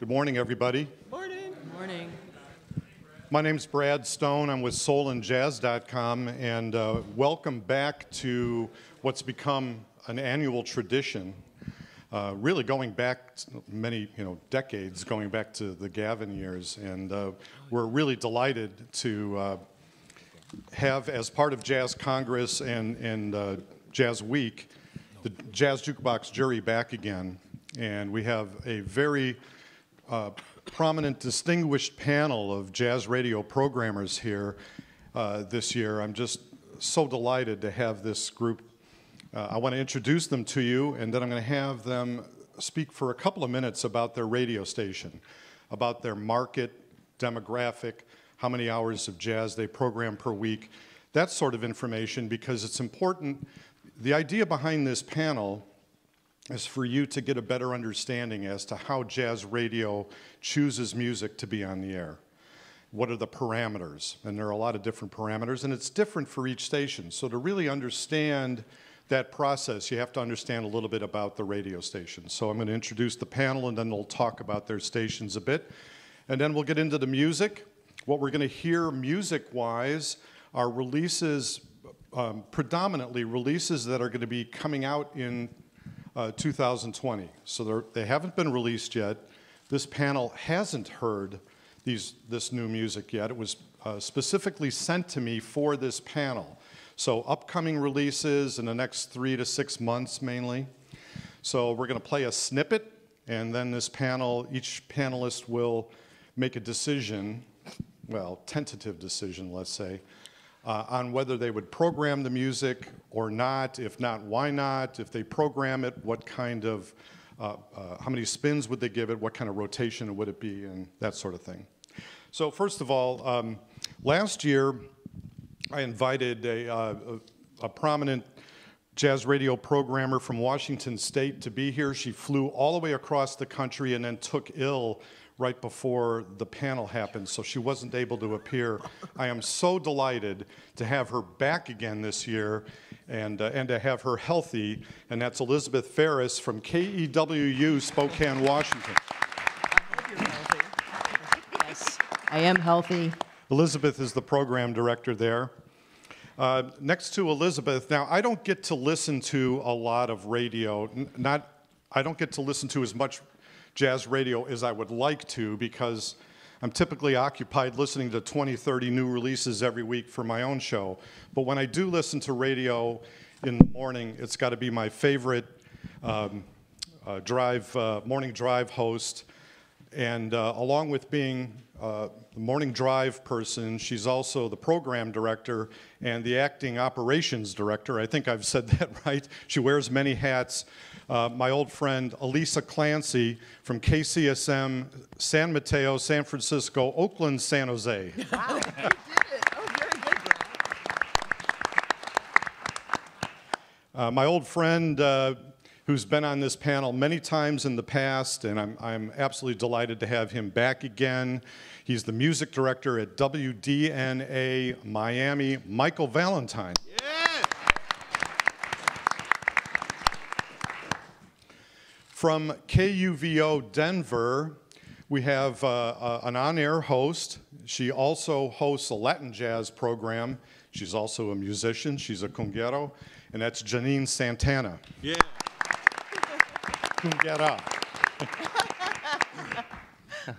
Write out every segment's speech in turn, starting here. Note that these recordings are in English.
Good morning, everybody. Morning. Morning. My name's Brad Stone. I'm with soulandjazz.com, and uh, welcome back to what's become an annual tradition. Uh, really going back many you know decades, going back to the Gavin years, and uh, we're really delighted to uh, have as part of Jazz Congress and, and uh, Jazz Week the Jazz Jukebox Jury back again, and we have a very uh, prominent, distinguished panel of jazz radio programmers here uh, this year. I'm just so delighted to have this group. Uh, I want to introduce them to you, and then I'm going to have them speak for a couple of minutes about their radio station, about their market, demographic, how many hours of jazz they program per week, that sort of information, because it's important. The idea behind this panel is for you to get a better understanding as to how jazz radio chooses music to be on the air. What are the parameters? And there are a lot of different parameters, and it's different for each station. So, to really understand that process, you have to understand a little bit about the radio station. So, I'm going to introduce the panel, and then they'll talk about their stations a bit. And then we'll get into the music. What we're going to hear music wise are releases, um, predominantly releases that are going to be coming out in uh, 2020. So they haven't been released yet. This panel hasn't heard these, this new music yet. It was uh, specifically sent to me for this panel. So upcoming releases in the next three to six months mainly. So we're going to play a snippet, and then this panel, each panelist will make a decision, well, tentative decision, let's say, uh, on whether they would program the music or not. If not, why not? If they program it, what kind of, uh, uh, how many spins would they give it? What kind of rotation would it be? And that sort of thing. So, first of all, um, last year I invited a, uh, a, a prominent jazz radio programmer from Washington State to be here. She flew all the way across the country and then took ill right before the panel happened, so she wasn't able to appear. I am so delighted to have her back again this year and, uh, and to have her healthy, and that's Elizabeth Farriss from KEWU, Spokane, Washington. I, Yes, I am healthy. Elizabeth is the program director there. Uh, next to Elizabeth, now I don't get to listen to a lot of radio. Not, I don't get to listen to as much jazz radio as I would like to because I'm typically occupied listening to 20, 30 new releases every week for my own show. But when I do listen to radio in the morning, it's got to be my favorite um, uh, drive, uh, morning drive host. And uh, along with being uh, the morning drive person, she's also the program director and the acting operations director. I think I've said that right. She wears many hats uh, my old friend Alisa Clancy from KCSM, San Mateo, San Francisco, Oakland, San Jose. Wow, you did it. Oh, very good, uh, my old friend, uh, who's been on this panel many times in the past, and I'm, I'm absolutely delighted to have him back again. He's the music director at WDNA Miami, Michael Valentine. From KUVO Denver, we have uh, uh, an on air host. She also hosts a Latin jazz program. She's also a musician, she's a conguero, and that's Janine Santana. Yeah. Conguera.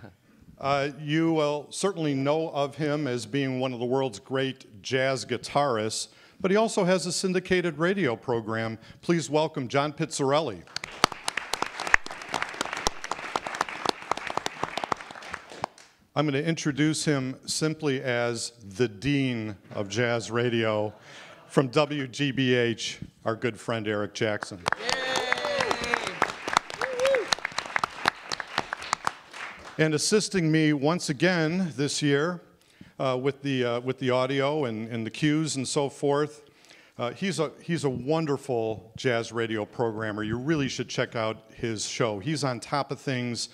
uh, you will certainly know of him as being one of the world's great jazz guitarists, but he also has a syndicated radio program. Please welcome John Pizzarelli. I'm going to introduce him simply as the Dean of Jazz Radio from WGBH, our good friend Eric Jackson. And assisting me once again this year uh, with, the, uh, with the audio and, and the cues and so forth. Uh, he's, a, he's a wonderful jazz radio programmer. You really should check out his show. He's on top of things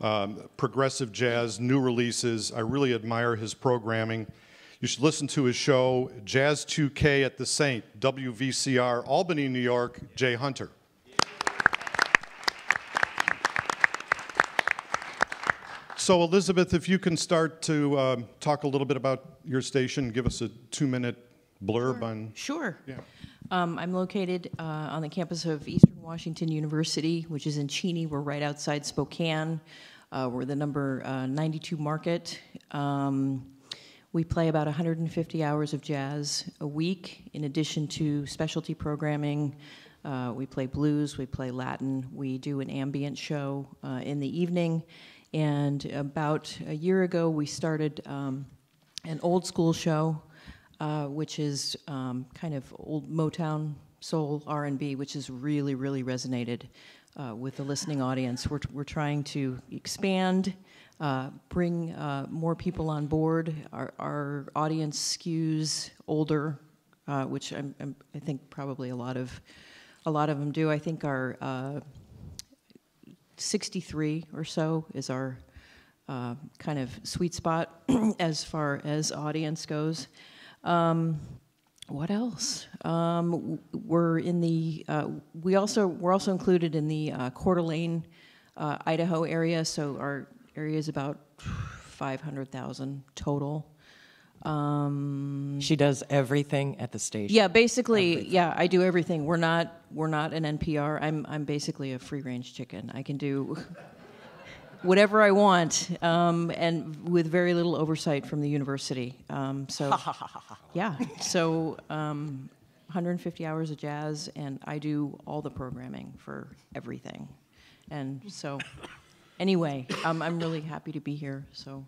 um, progressive jazz, new releases. I really admire his programming. You should listen to his show, Jazz 2K at the Saint, WVCR, Albany, New York, J Hunter. So, Elizabeth, if you can start to uh, talk a little bit about your station, give us a two minute blurb on. Sure. Yeah. Um, I'm located uh, on the campus of Eastern Washington University, which is in Cheney. We're right outside Spokane. Uh, we're the number uh, 92 market. Um, we play about 150 hours of jazz a week, in addition to specialty programming. Uh, we play blues, we play Latin, we do an ambient show uh, in the evening. And about a year ago, we started um, an old school show, uh, which is um, kind of old Motown soul R&B, which has really, really resonated uh, with the listening audience. We're, we're trying to expand, uh, bring uh, more people on board. Our, our audience skews older, uh, which I'm, I'm, i think probably a lot of a lot of them do. I think our uh, 63 or so is our uh, kind of sweet spot as far as audience goes. Um, what else? Um, we're in the. Uh, we also we're also included in the uh, Coeur d'Alene, uh, Idaho area. So our area is about 500,000 total. Um, She does everything at the station. yeah, basically, yeah, I do everything. We're not we're not an NPR. I'm I'm basically a free range chicken. I can do whatever I want, um, and with very little oversight from the university. Um, so yeah, so um, 150 hours of jazz, and I do all the programming for everything. And so, anyway, um, I'm really happy to be here. So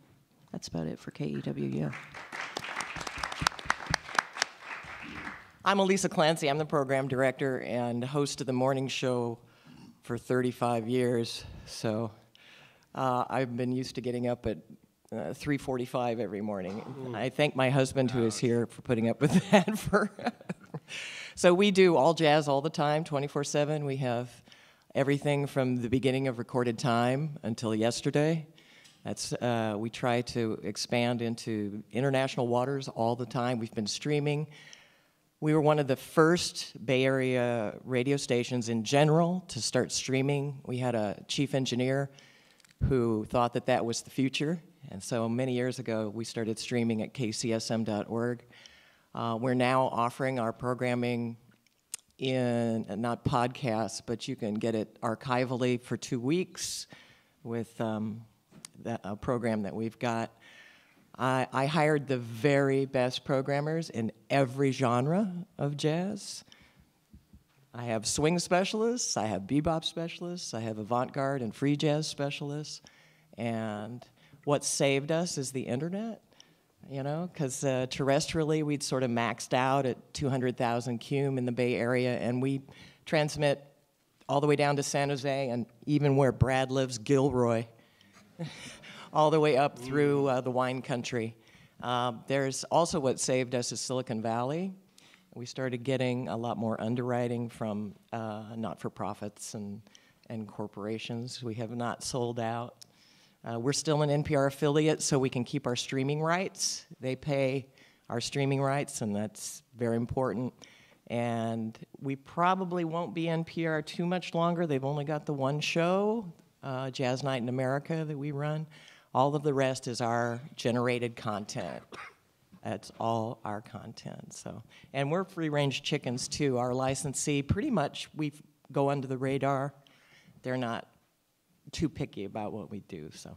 that's about it for KEWU. I'm Alisa Clancy. I'm the program director and host of the morning show for 35 years. So uh, I've been used to getting up at uh, 3:45 every morning. I thank my husband who is here for putting up with that. For so we do all jazz all the time, 24/7. We have everything from the beginning of recorded time until yesterday. That's uh, we try to expand into international waters all the time. We've been streaming. We were one of the first Bay Area radio stations in general to start streaming. We had a chief engineer who thought that that was the future. And so many years ago, we started streaming at kcsm.org. Uh, we're now offering our programming in, not podcasts, but you can get it archivally for two weeks with um, that, a program that we've got. I, I hired the very best programmers in every genre of jazz. I have swing specialists, I have bebop specialists, I have avant garde and free jazz specialists. And what saved us is the internet, you know, because uh, terrestrially we'd sort of maxed out at 200,000 cume in the Bay Area, and we transmit all the way down to San Jose and even where Brad lives, Gilroy all the way up through uh, the wine country. Uh, there's also what saved us is Silicon Valley. We started getting a lot more underwriting from uh, not for profits and, and corporations. We have not sold out. Uh, we're still an NPR affiliate, so we can keep our streaming rights. They pay our streaming rights, and that's very important. And we probably won't be NPR too much longer. They've only got the one show, uh, Jazz Night in America, that we run. All of the rest is our generated content. That's all our content. So, and we're free range chickens too. Our licensee, pretty much, we go under the radar. They're not too picky about what we do. So,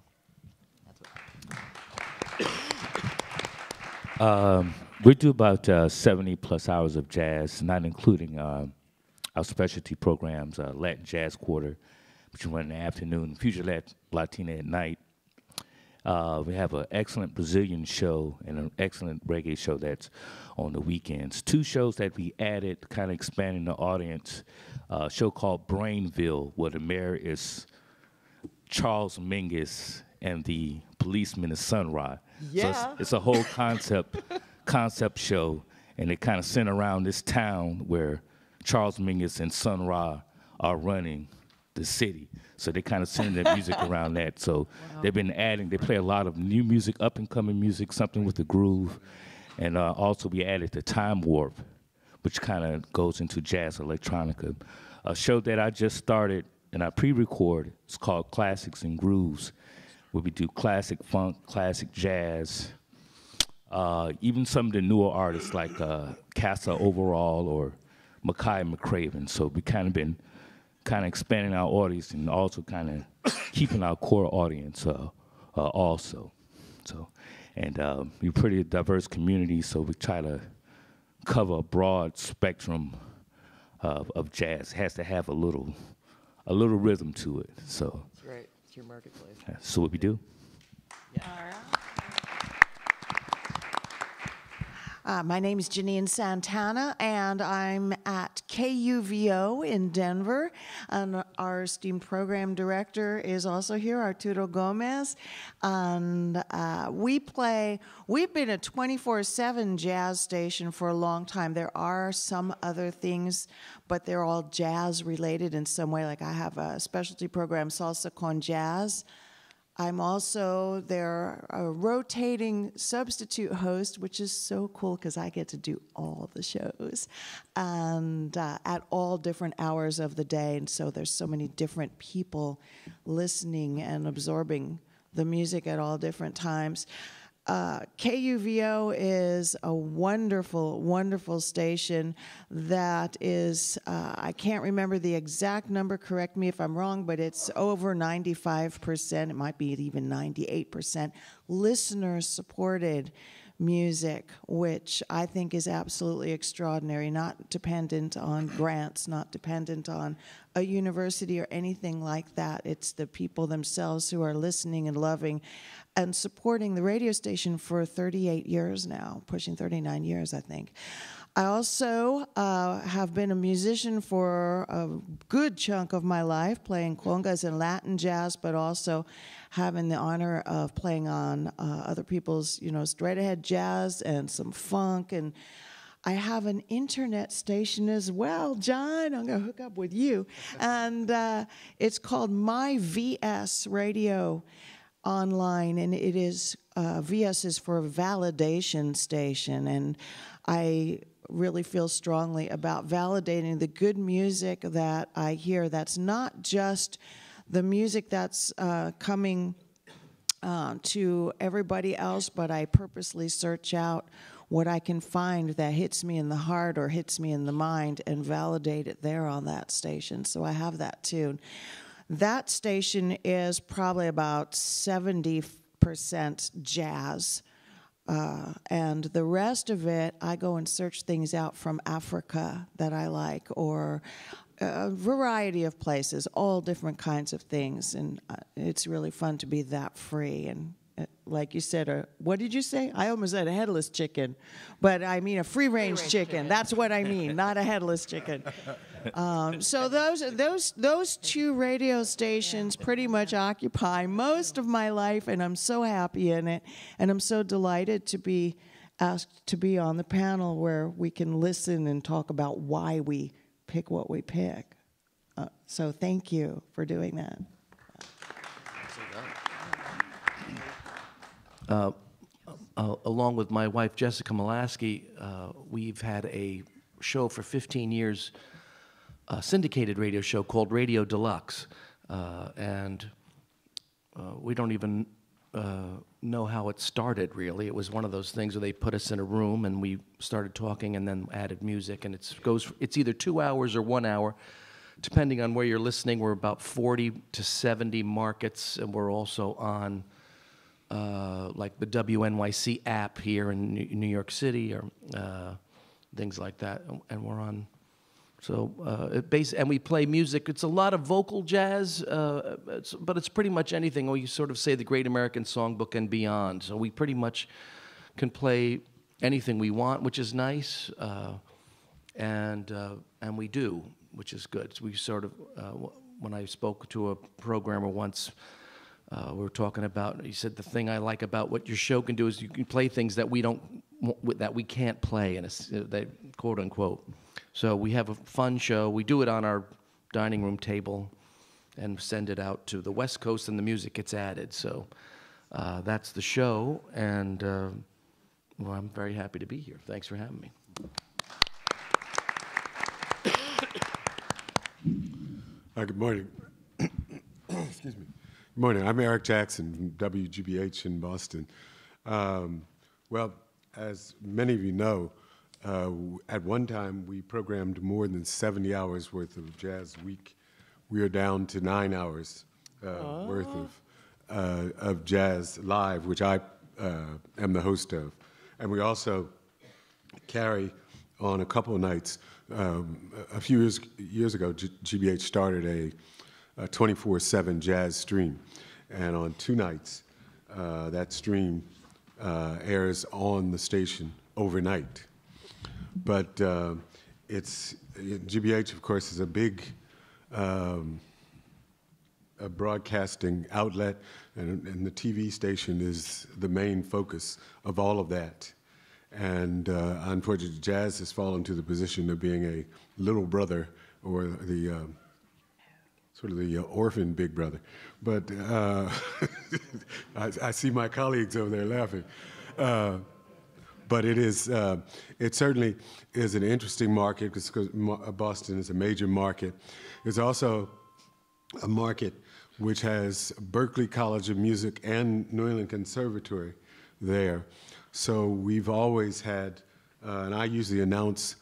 Um, we do about uh, 70 plus hours of jazz, not including uh, our specialty programs, uh, Latin Jazz Quarter, which we run in the afternoon, Future Lat- Latina at night. Uh, we have an excellent Brazilian show and an excellent reggae show that's on the weekends. Two shows that we added, kind of expanding the audience. A show called Brainville, where the mayor is Charles Mingus and the policeman is Sun Ra. So Yeah. it's, it's a whole concept concept show, and it kind of center around this town where Charles Mingus and Sun Ra are running the city. So they kind of send their music around that. So they've been adding. They play a lot of new music, up and coming music, something with the groove, and uh, also we added the Time Warp, which kind of goes into jazz electronica. A show that I just started and I pre-record. It's called Classics and Grooves, where we do classic funk, classic jazz, uh, even some of the newer artists like uh, Kassa Overall or Makaya McCraven. So we kind of been kind of expanding our audience and also kind of keeping our core audience uh, uh, also. So, and um, we're pretty diverse community, so we try to cover a broad spectrum of, of jazz. It has to have a little, a little rhythm to it. So, That's right. It's your marketplace. that's what we do. Uh, my name is Janine Santana, and I'm at KUVO in Denver. And our esteemed program director is also here, Arturo Gomez. And uh, we play, we've been a 24 7 jazz station for a long time. There are some other things, but they're all jazz related in some way. Like I have a specialty program, Salsa Con Jazz. I'm also their rotating substitute host, which is so cool because I get to do all the shows and uh, at all different hours of the day. And so there's so many different people listening and absorbing the music at all different times. Uh, KUVO is a wonderful, wonderful station that is, uh, I can't remember the exact number, correct me if I'm wrong, but it's over 95%, it might be even 98% listener supported music, which I think is absolutely extraordinary, not dependent on grants, not dependent on a university or anything like that. It's the people themselves who are listening and loving and supporting the radio station for 38 years now, pushing 39 years, I think. I also uh, have been a musician for a good chunk of my life, playing congas and Latin jazz, but also having the honor of playing on uh, other people's, you know, straight ahead jazz and some funk. And I have an internet station as well, John. I'm going to hook up with you. And uh, it's called My VS Radio online, and it is uh, VS is for validation station, and I really feel strongly about validating the good music that I hear. That's not just the music that's uh, coming uh, to everybody else, but I purposely search out what I can find that hits me in the heart or hits me in the mind and validate it there on that station. So I have that too. That station is probably about 70% jazz. Uh, and the rest of it, I go and search things out from Africa that I like, or a variety of places, all different kinds of things. And uh, it's really fun to be that free. And uh, like you said, uh, what did you say? I almost said a headless chicken, but I mean a free range chicken. chicken. That's what I mean, not a headless chicken. Um, so those those those two radio stations pretty much occupy most of my life, and I'm so happy in it, and I'm so delighted to be asked to be on the panel where we can listen and talk about why we pick what we pick. Uh, so thank you for doing that. Uh, uh, along with my wife Jessica Molaskey, uh, we've had a show for 15 years a syndicated radio show called Radio Deluxe, uh, and uh, we don't even uh, know how it started. Really, it was one of those things where they put us in a room and we started talking, and then added music, and it goes. It's either two hours or one hour, depending on where you're listening. We're about 40 to 70 markets, and we're also on. Uh, like the WNYC app here in New York City, or uh, things like that, and we're on so, uh, base, and we play music. It's a lot of vocal jazz, uh, it's, but it's pretty much anything. Or you sort of say the Great American Songbook and beyond. So we pretty much can play anything we want, which is nice, uh, and uh, and we do, which is good. So we sort of, when I spoke to a programmer once. Uh, we were talking about. He said the thing I like about what your show can do is you can play things that we don't that we can't play, and that quote unquote. So we have a fun show. We do it on our dining room table and send it out to the West Coast, and the music gets added. So uh, that's the show, and uh, well, I'm very happy to be here. Thanks for having me. Hi, good morning. Excuse me. Morning. I'm Eric Jackson from WGBH in Boston. Um, well, as many of you know, uh, at one time we programmed more than 70 hours worth of jazz week. We are down to nine hours uh, worth of, uh, of jazz live, which I uh, am the host of. And we also carry on a couple of nights. Um, a few years, years ago, G- GBH started a 24 7 jazz stream. And on two nights, uh, that stream uh, airs on the station overnight. But uh, it's GBH, of course, is a big um, a broadcasting outlet, and, and, the TV station is the main focus of all of that. And uh, unfortunately, jazz has fallen to the position of being a little brother or the uh, sort of the uh, orphan big brother. But uh, I, I, see my colleagues over there laughing. Uh, but it is, uh, it certainly is an interesting market because Boston is a major market. It's also a market which has Berklee College of Music and New England Conservatory there. So we've always had, uh, and I usually announce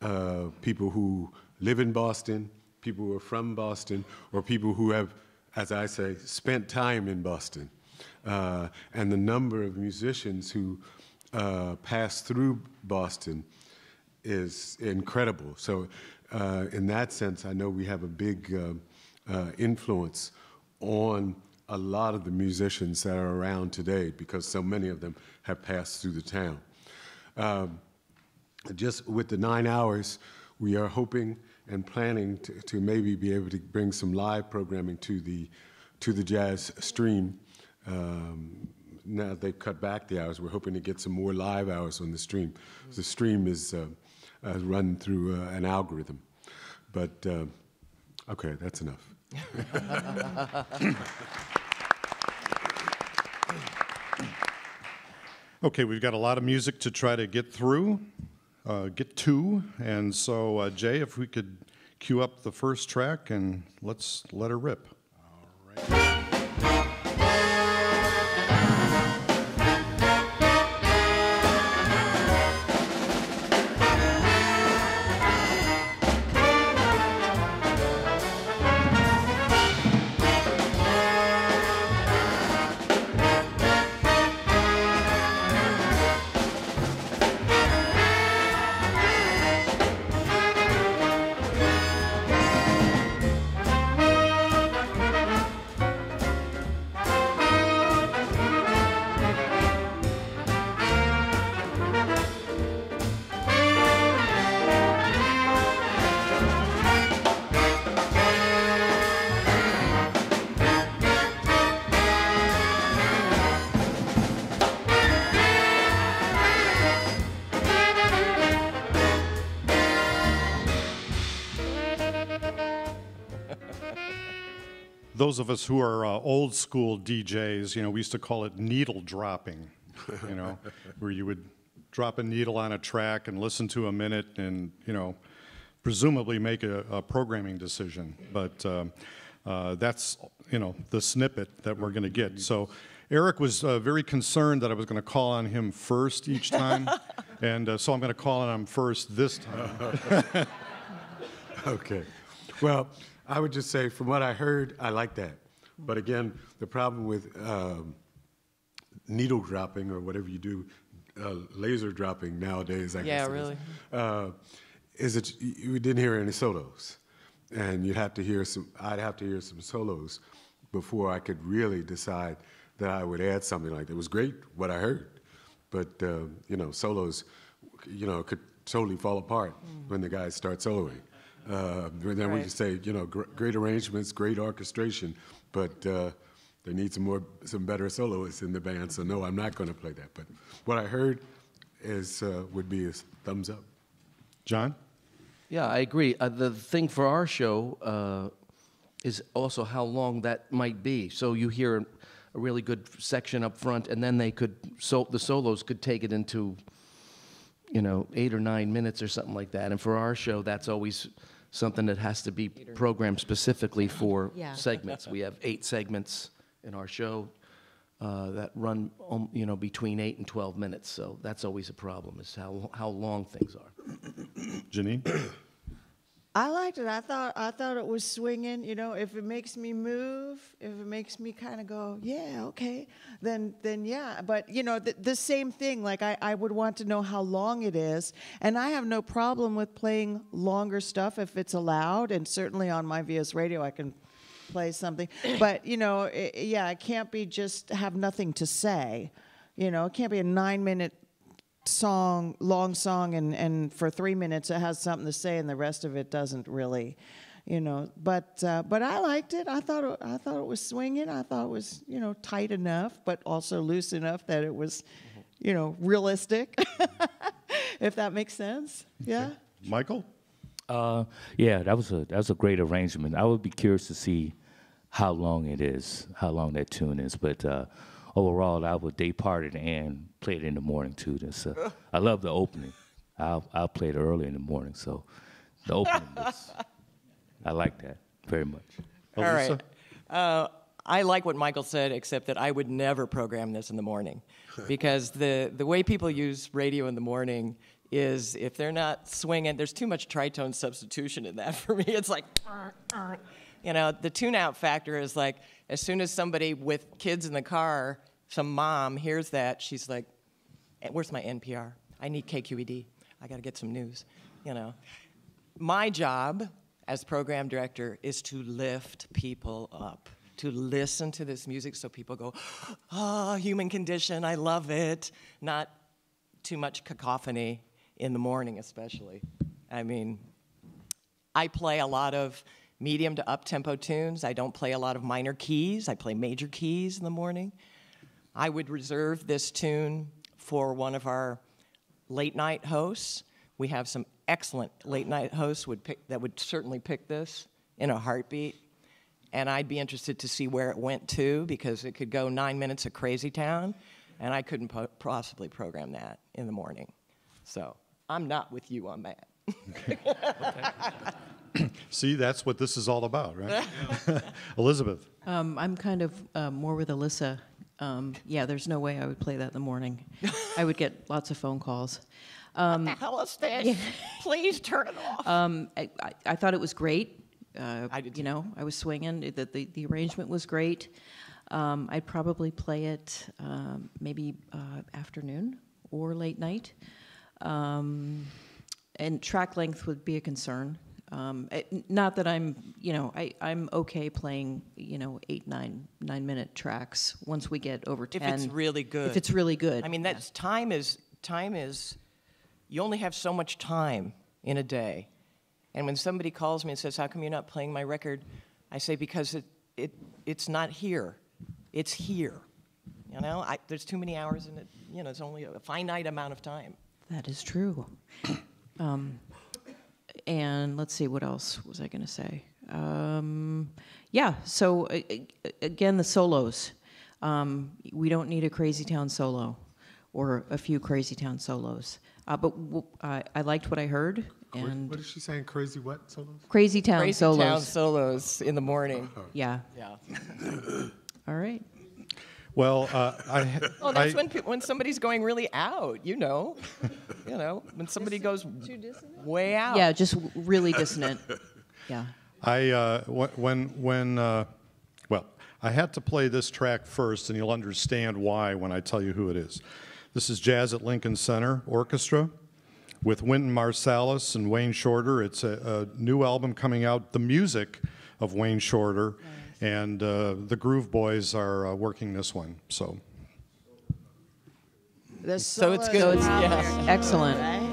uh, people who live in Boston, people who are from Boston, or people who have, as I say, spent time in Boston. Uh, and the number of musicians who uh, pass through Boston is incredible. So, uh, in that sense, I know we have a big uh, uh, influence on a lot of the musicians that are around today because so many of them have passed through the town. Um, just with the nine hours, we are hoping and planning to, to, maybe be able to bring some live programming to the to the jazz stream. Um, now they've cut back the hours. We're hoping to get some more live hours on the stream. The stream is uh, uh, run through uh, an algorithm. But uh, okay, that's enough. okay, we've got a lot of music to try to get through, uh, get two. and so uh, Jay, if we could cue up the first track and let's let her rip. All right. Those of us who are uh, old school DJs, you know, we used to call it needle dropping, you know, where you would drop a needle on a track and listen to a minute and, you know, presumably make a, a programming decision. But um, uh, that's, you know, the snippet that we're going to get. So Eric was uh, very concerned that I was going to call on him first each time. and uh, so I'm going to call on him first this time. okay. Well, I would just say, from what I heard, I like that. But again, the problem with um, needle dropping or whatever you do, uh, laser dropping nowadays, I yeah, guess. really. Is, uh, is it you didn't hear any solos, and you'd have to hear some. I'd have to hear some solos before I could really decide that I would add something like that. It was great what I heard, but uh, you know, solos, you know, could totally fall apart mm. when the guys start soloing. Uh, then right. we can say, you know, gr- great arrangements, great orchestration, but uh, they need some more, some better soloists in the band. So no, I'm not going to play that. But what I heard is uh, would be a thumbs up. John. Yeah, I agree. Uh, the thing for our show uh, is also how long that might be. So you hear a really good section up front, and then they could so the solos could take it into you know, eight or nine minutes or something like that. And for our show, that's always something that has to be programmed specifically for Yeah. segments. We have eight segments in our show uh, that run, um, you know, between eight and 12 minutes. So that's always a problem, is how, how long things are. Janine? I liked it. I thought I thought it was swinging. You know, if it makes me move, if it makes me kind of go, yeah, okay, then then yeah. But you know, the, the same thing. Like I, I would want to know how long it is, and I have no problem with playing longer stuff if it's allowed. And certainly on my VS radio, I can play something. But you know, it, yeah, it can't be just have nothing to say. You know, it can't be a nine minute song, long song, and, and for three minutes it has something to say, and the rest of it doesn't really, you know. But uh, but I liked it. I thought it, I thought it was swinging. I thought it was you know tight enough, but also loose enough that it was, you know, realistic. if that makes sense. Yeah. Michael? Uh, yeah, that was a that was a great arrangement. I would be curious to see how long it is, how long that tune is. But uh, overall, I would day part it and play it in the morning too. That's, uh, I love the opening. I'll I'll play it early in the morning. So the opening was, I like that very much. All Alisa? right. Uh, I like what Michael said, except that I would never program this in the morning, because the the way people use radio in the morning is if they're not swinging, there's too much tritone substitution in that for me. It's like, you know, the tune out factor is like as soon as somebody with kids in the car, some mom hears that, she's like, "Eh, "Where's my NPR? I need KQED. I got to get some news." You know, my job as program director is to lift people up, to listen to this music so people go, "Oh, human condition, I love it." Not too much cacophony in the morning, especially. I mean, I play a lot of medium to up tempo tunes. I don't play a lot of minor keys. I play major keys in the morning. I would reserve this tune for one of our late night hosts. We have some excellent late night hosts would pick, that would certainly pick this in a heartbeat. And I'd be interested to see where it went to because it could go nine minutes of Crazy Town, and I couldn't po- possibly program that in the morning. So I'm not with you on that. See, that's what this is all about, right? Elizabeth? Um, I'm kind of uh, more with Alisa. Um, yeah, there's no way I would play that in the morning. I would get lots of phone calls. Um, what the hell is this? Please turn it off. Um, I, I, I thought it was great. Uh, I did You know, I was swinging. The, the, the arrangement was great. Um, I'd probably play it um, maybe uh, afternoon or late night. Um, and track length would be a concern. Um, it- not that I'm, you know, I, I'm okay playing, you know, eight, nine, nine minute tracks once we get over 10. if 10. it's really good. If it's really good. I mean, that's time is time is. You only have so much time in a day, and when somebody calls me and says, "How come you're not playing my record?" I say, "Because it it it's not here. It's here. You know, I, there's too many hours in it. You know, it's only a finite amount of time." That is true. um, and let's see, what else was I going to say? Um, yeah, so uh, uh, again, the solos. Um, we don't need a Crazy Town solo or a few Crazy Town solos. Uh, but I liked what I heard. And what is she saying? Crazy what solos? Crazy Town Crazy solos. Town solos in the morning. Yeah. Yeah. All right. Well, uh, I, ha- Oh, that's I- when pe- when somebody's going really out. You know, you know, when somebody goes way out. Yeah, just really dissonant. Yeah. I uh, when when uh, well, I had to play this track first, and you'll understand why when I tell you who it is. This is Jazz at Lincoln Center Orchestra with Wynton Marsalis and Wayne Shorter. It's a, a new album coming out. The music of Wayne Shorter, and uh, the Groove Boys are uh, working this one. So The So it's good. are It's- out yeah. Excellent. right?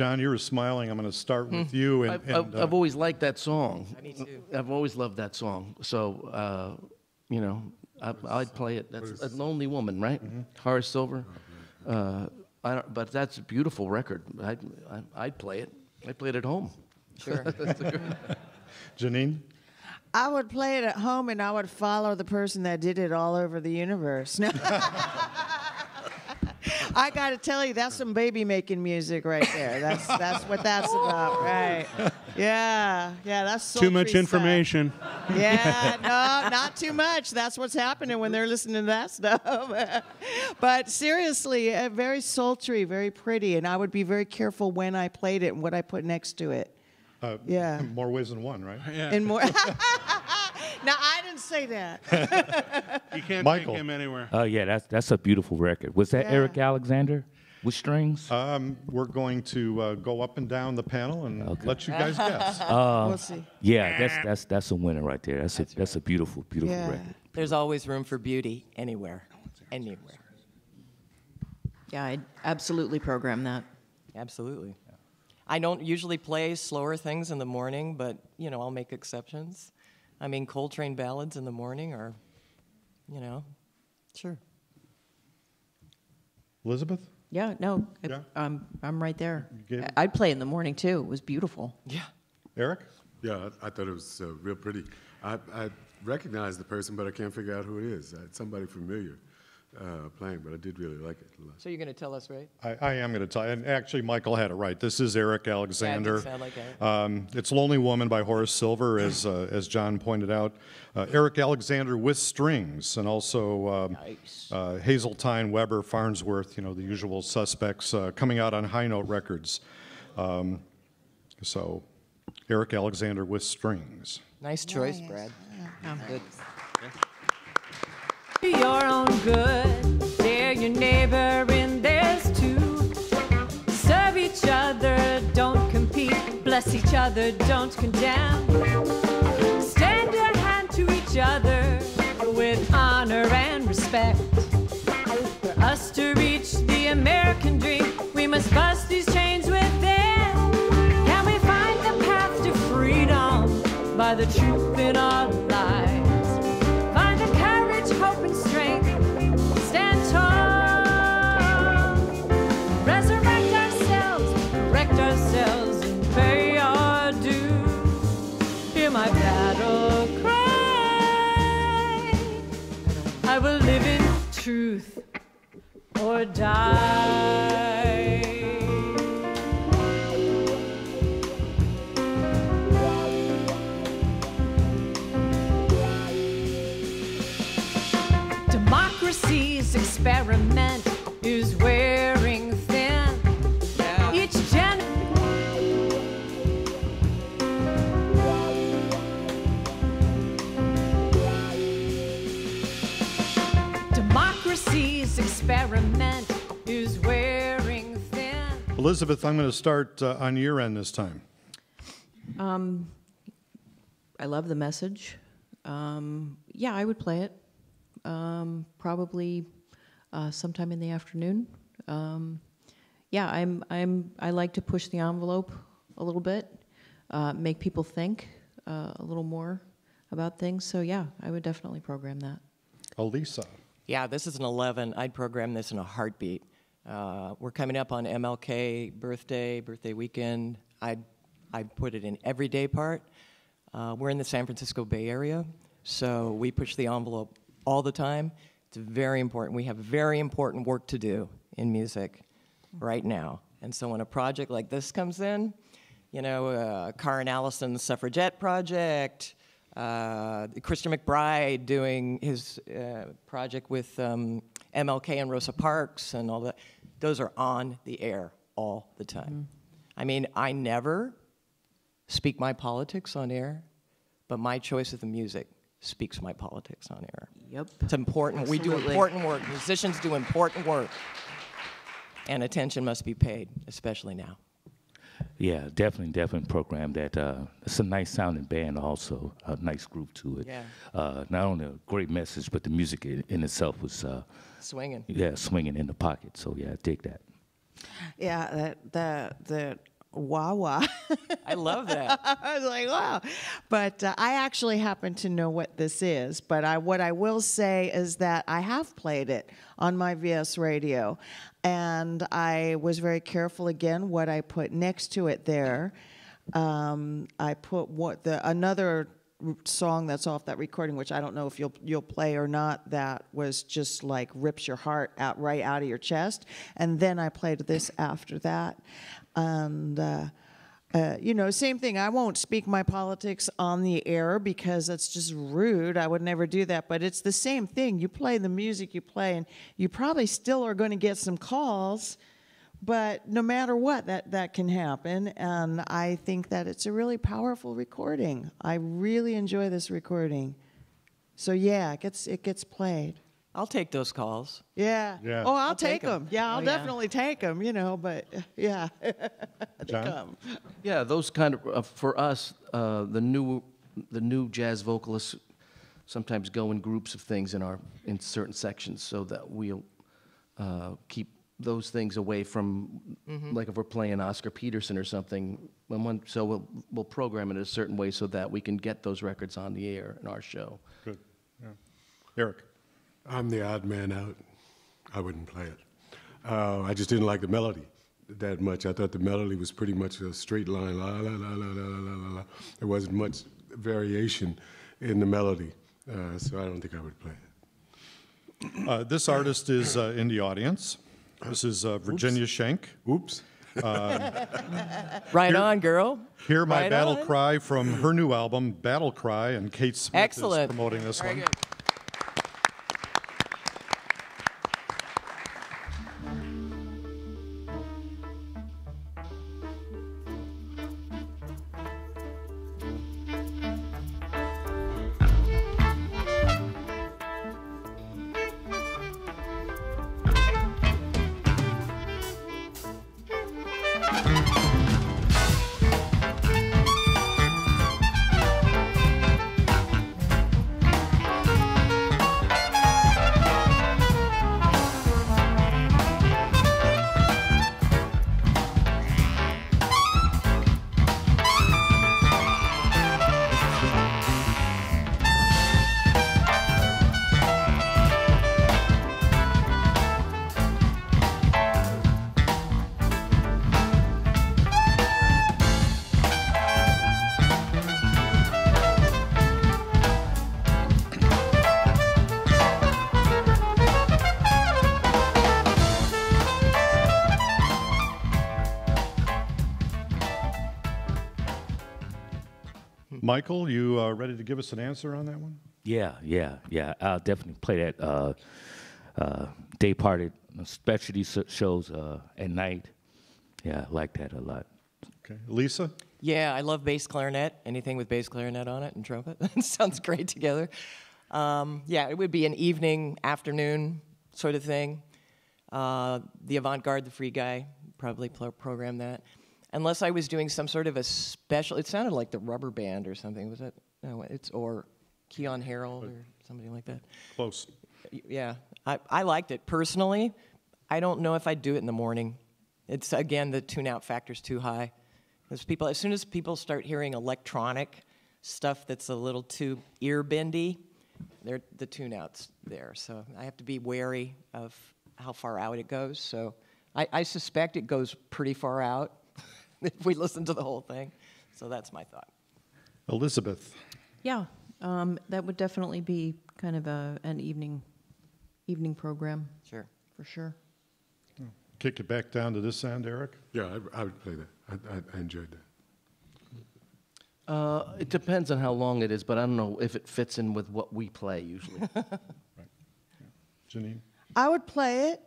John, you were smiling. I'm going to start with you. And, I've, and, I've, uh, I've always liked that song. Me too. I've always loved that song. So, uh, you know, I, I'd play it. That's a lonely woman, right? Horace Silver. Uh, I don't, but that's a beautiful record. I'd, I, I'd play it. I'd play it at home. Sure. Janine? I would play it at home and I would follow the person that did it all over the universe. I got to tell you, that's some baby making music right there. That's that's what that's about, right? Yeah, yeah, that's Too much sultry stuff. information. Yeah, no, not too much. That's what's happening when they're listening to that stuff. but seriously, uh, very sultry, very pretty, and I would be very careful when I played it and what I put next to it. Uh, Yeah. More ways than one, right? Yeah. And more. Now I didn't say that. You can't Michael. take him anywhere. Oh yeah, that's that's a beautiful record. Was that Yeah. Eric Alexander with strings? Um, we're going to uh, go up and down the panel and Okay. let you guys guess. we'll see. yeah, that's that's that's a winner right there. That's a that's a beautiful beautiful Yeah. record. There's always room for beauty anywhere. Anywhere. Yeah, I'd absolutely program that. Absolutely. I don't usually play slower things in the morning, but you know, I'll make exceptions. I mean, Coltrane ballads in the morning are, you know, sure. Elizabeth? Yeah, no, I, Yeah? I'm, I'm right there. gave I'd play in the morning too. It was beautiful. Yeah. Eric? Yeah, I, I thought it was uh, real pretty. I, I recognize the person, but I can't figure out who it is. Uh, It's somebody familiar uh, playing, but I did really like it. a lot. So you're going to tell us, right? I, I am going to tell you. And actually, Michael had it right. This is Eric Alexander. sound like Eric. Um, it's Lonely Woman by Horace Silver, as, uh, as John pointed out. Uh, Eric Alexander with strings, and also um, Nice. uh, Hazeltine, Webber, Farnsworth, you know, the usual suspects, uh, coming out on HighNote Records. Um, so, Eric Alexander with strings. Nice choice, Nice. Brad. Good. Your own good. Share your neighbor in theirs too. Serve each other, don't compete. Bless each other, don't condemn. Stand a hand to each other with honor and respect. For us to reach the American dream, we must bust these chains within. Can we find the path to freedom by the truth in our My battle cry. I will live in truth or die. Elizabeth, I'm going to start uh, on your end this time. I love the message. Um, yeah, I would play it. Um, probably uh, sometime in the afternoon. Um, yeah, I'm. I'm. I like to push the envelope a little bit, uh, make people think uh, a little more about things. So yeah, I would definitely program that. Alisa. Yeah, this is an 11. I'd program this in a heartbeat. Uh, we're coming up on MLK birthday, birthday weekend. I'd, I'd put it in every day part. Uh, we're in the San Francisco Bay Area, so we push the envelope all the time. It's very important. We have very important work to do in music right now. And so when a project like this comes in, you know, uh, Karrin Allyson's Suffragette Project, uh, Christian McBride doing his uh, project with um, MLK and Rosa Parks and all that. Those are on the air all the time. I mean, I never speak my politics on air, but my choice of the music speaks my politics on air. Yep. It's important. We do important work. Musicians do important work. And attention must be paid, especially now. Yeah, definitely, definitely program that. Uh, it's a nice sounding band, also a nice groove to it. Yeah. Uh, not only a great message, but the music in, in itself was, uh, Swinging. yeah, swinging in the pocket. So yeah, I dig that. Yeah, that the the wah wah. I love that. I was like, wow. But uh, I actually happen to know what this is. But I, what I will say is that I have played it on my VS radio. And I was very careful again what I put next to it there. Um, I put what the another song that's off that recording, which I don't know if you'll you'll play or not. That was just like rips your heart out right out of your chest. And then I played this after that, and. Uh, uh, you know, same thing. I won't speak my politics on the air because that's just rude. I would never do that. But it's the same thing. You play the music you play, and you probably still are going to get some calls. But no matter what, that, that can happen. And I think that it's a really powerful recording. I really enjoy this recording. So yeah, it gets it gets played. I'll take those calls. Yeah. Yeah. Oh, I'll, I'll take take 'em. them. Yeah, I'll Oh, yeah. definitely take them. You know, but yeah, they John? come. Yeah, those kind of uh, for us, uh, the new the new jazz vocalists sometimes go in groups of things in our in certain sections, so that we'll uh, keep those things away from like if we're playing Oscar Peterson or something. When one, so we'll we'll program it a certain way so that we can get those records on the air in our show. Good. Yeah. Eric. I'm the odd man out. I wouldn't play it. Uh, I just didn't like the melody that much. I thought the melody was pretty much a straight line. La la la la la la la la. There wasn't much variation in the melody, uh, so I don't think I would play it. Uh, this artist is uh, in the audience. This is uh, Virginia Schenck. Oops. Right on, girl. Hear my Right battle on. cry from her new album, Battle Cry, and Kate Smith Excellent. is promoting this Very one. good. Michael, you uh, ready to give us an answer on that one? Yeah, yeah, yeah. I'll definitely play that uh, uh, day party specialty shows uh, at night. Yeah, I like that a lot. Okay. Lisa? Yeah, I love bass clarinet. Anything with bass clarinet on it and trumpet. That sounds great together. Um, yeah, it would be an evening, afternoon sort of thing. Uh, the avant garde, the free guy, probably pro- program that. Unless I was doing some sort of a special, it sounded like the rubber band or something. Was it? No, it's or Keyon Harrold or somebody like that. Close. Yeah, I, I liked it personally. I don't know if I'd do it in the morning. It's again the tune out factor's too high. Because people, as soon as people start hearing electronic stuff that's a little too ear bendy, they're the tune outs there. So I have to be wary of how far out it goes. So I, I suspect it goes pretty far out if we listen to the whole thing. So that's my thought. Elizabeth. Yeah, um, that would definitely be kind of a, an evening, evening program Sure. for sure. Kick it back down to this end, Eric. Yeah, I, I would play that. I, I, I enjoyed that. Uh, it depends on how long it is, but I don't know if it fits in with what we play usually. Janine? I would play it.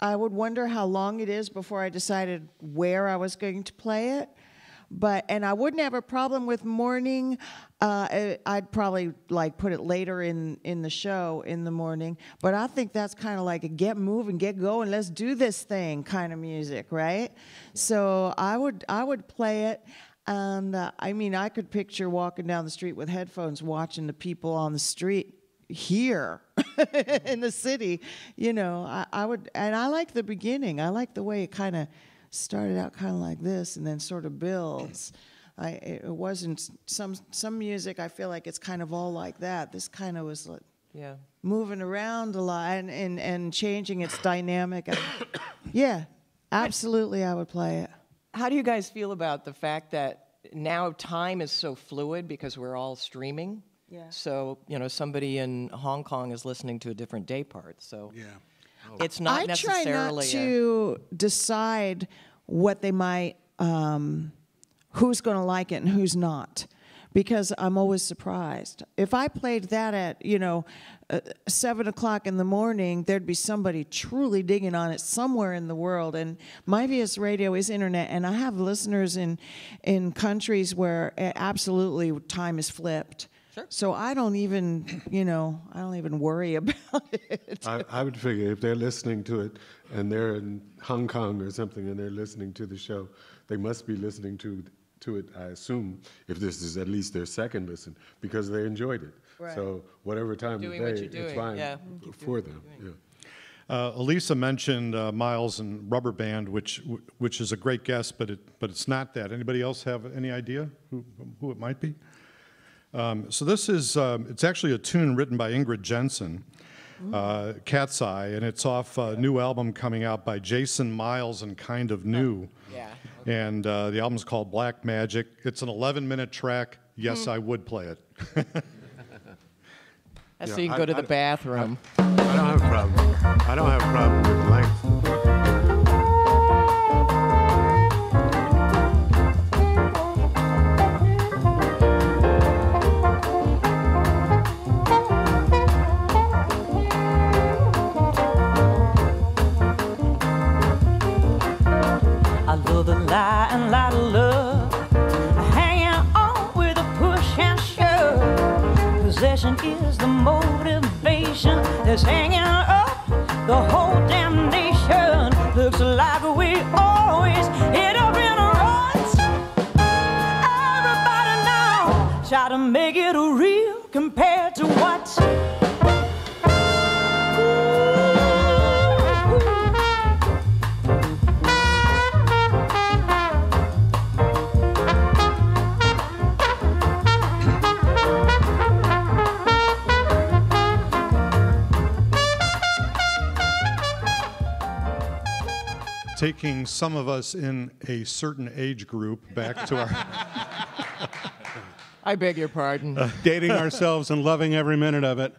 I would wonder how long it is before I decided where I was going to play it. But and I wouldn't have a problem with morning. Uh, I- I'd probably like put it later in in the show in the morning. But I think that's kind of like a get moving, get going, let's do this thing kind of music, right? So I would I would play it. And uh, I mean, I could picture walking down the street with headphones, watching the people on the street here in the city. You know, I, I would, and I like the beginning. I like the way it kind of started out kind of like this and then sort of builds. I, it wasn't some some music. I feel like it's kind of all like that. This kind of was like Yeah. moving around a lot and, and, and changing its dynamic. And yeah, absolutely, I would play it. How do you guys feel about the fact that now time is so fluid because we're all streaming? Yeah. So, you know, somebody in Hong Kong is listening to a different day part. So Yeah. it's not I try not to decide what they might, um, who's going to like it and who's not, because I'm always surprised. If I played that at you know uh, seven o'clock in the morning, there'd be somebody truly digging on it somewhere in the world. And my VS Radio is internet, and I have listeners in in countries where uh, absolutely time is flipped. Sure. So I don't even, you know, I don't even worry about it. I, I would figure if they're listening to it and they're in Hong Kong or something and they're listening to the show, they must be listening to to it. I assume if this is at least their second listen because they enjoyed it. Right. So whatever time Doing of what day, you're it's fine yeah. for them. Yeah. Uh, Alisa mentioned uh, Miles and Rubber Band, which which is a great guess, but it but it's not that. Anybody else have any idea who who it might be? Um, so this is um, it's actually a tune written by Ingrid Jensen, uh, Cat's Eye, and it's off a new album coming out by Jason Miles and Kind of New. Yeah. And uh, the album's called Black Magic. It's an 11 minute track. Yes, Hmm. I would play it. That's Yeah, so you can I- go to I- the bathroom. I don't have a problem. I don't have a problem with length. That's hanging up the whole damn nation. Looks like we always end up in a rut. Everybody now try to make it real Taking some of us in a certain age group back to our. I beg your pardon. Dating ourselves and loving every minute of it.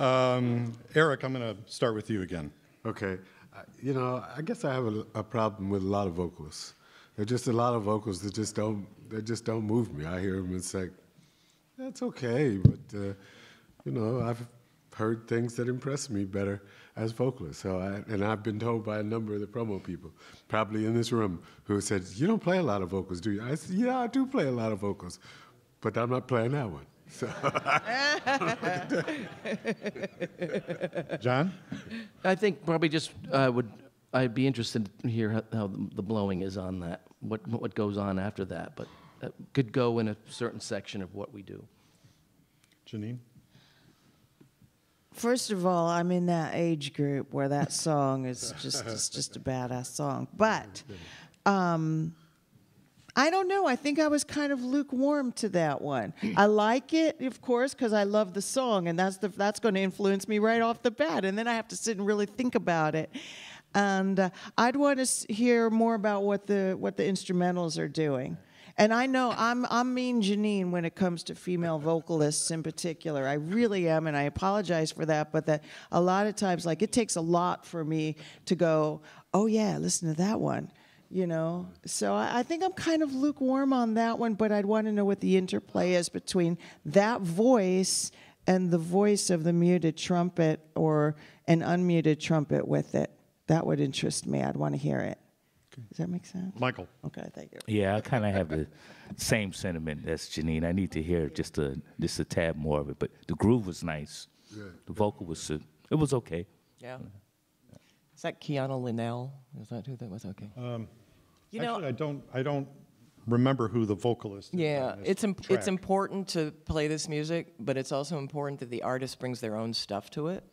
Um, Eric, I'm going to start with you again. Okay. I- You know, I guess I have a, a problem with a lot of vocalists. There are just a lot of vocals that just don't, that just don't move me. I hear them and it's like, that's okay, but, uh, you know, I've heard things that impress me better as vocalists. So I, and I've been told by a number of the promo people, probably in this room, who said, you don't play a lot of vocals, do you? I said, yeah, I do play a lot of vocals, but I'm not playing that one. So John? I think probably just uh, would I'd be interested to hear how, how the blowing is on that. What what goes on after that, but that could go in a certain section of what we do. Janine? First of all, I'm in that age group where that song is just it's just a badass song. But um, I don't know. I think I was kind of lukewarm to that one. I like it, of course, because I love the song, and that's the that's going to influence me right off the bat. And then I have to sit and really think about it. And uh, I'd want to s- hear more about what the what the instrumentals are doing. And I know I'm I'm mean Janine when it comes to female vocalists in particular. I really am, and I apologize for that. But that a lot of times, like it takes a lot for me to go, oh yeah, listen to that one, you know. So I, I think I'm kind of lukewarm on that one. But I'd want to know what the interplay is between that voice and the voice of the muted trumpet or an unmuted trumpet with it. That would interest me. I'd want to hear it. Does that make sense? Michael? Okay, thank you. Yeah, I kind of have the same sentiment as Janine. I need to hear just a just a tad more of it, but the groove was nice. The vocal was uh, it was okay. Yeah. Is that Keanu Linnell? Is that who that was? Okay. you know, I don't, I don't remember who the vocalist is. yeah, it's imp- it's important to play this music, but it's also important that the artist brings their own stuff to it.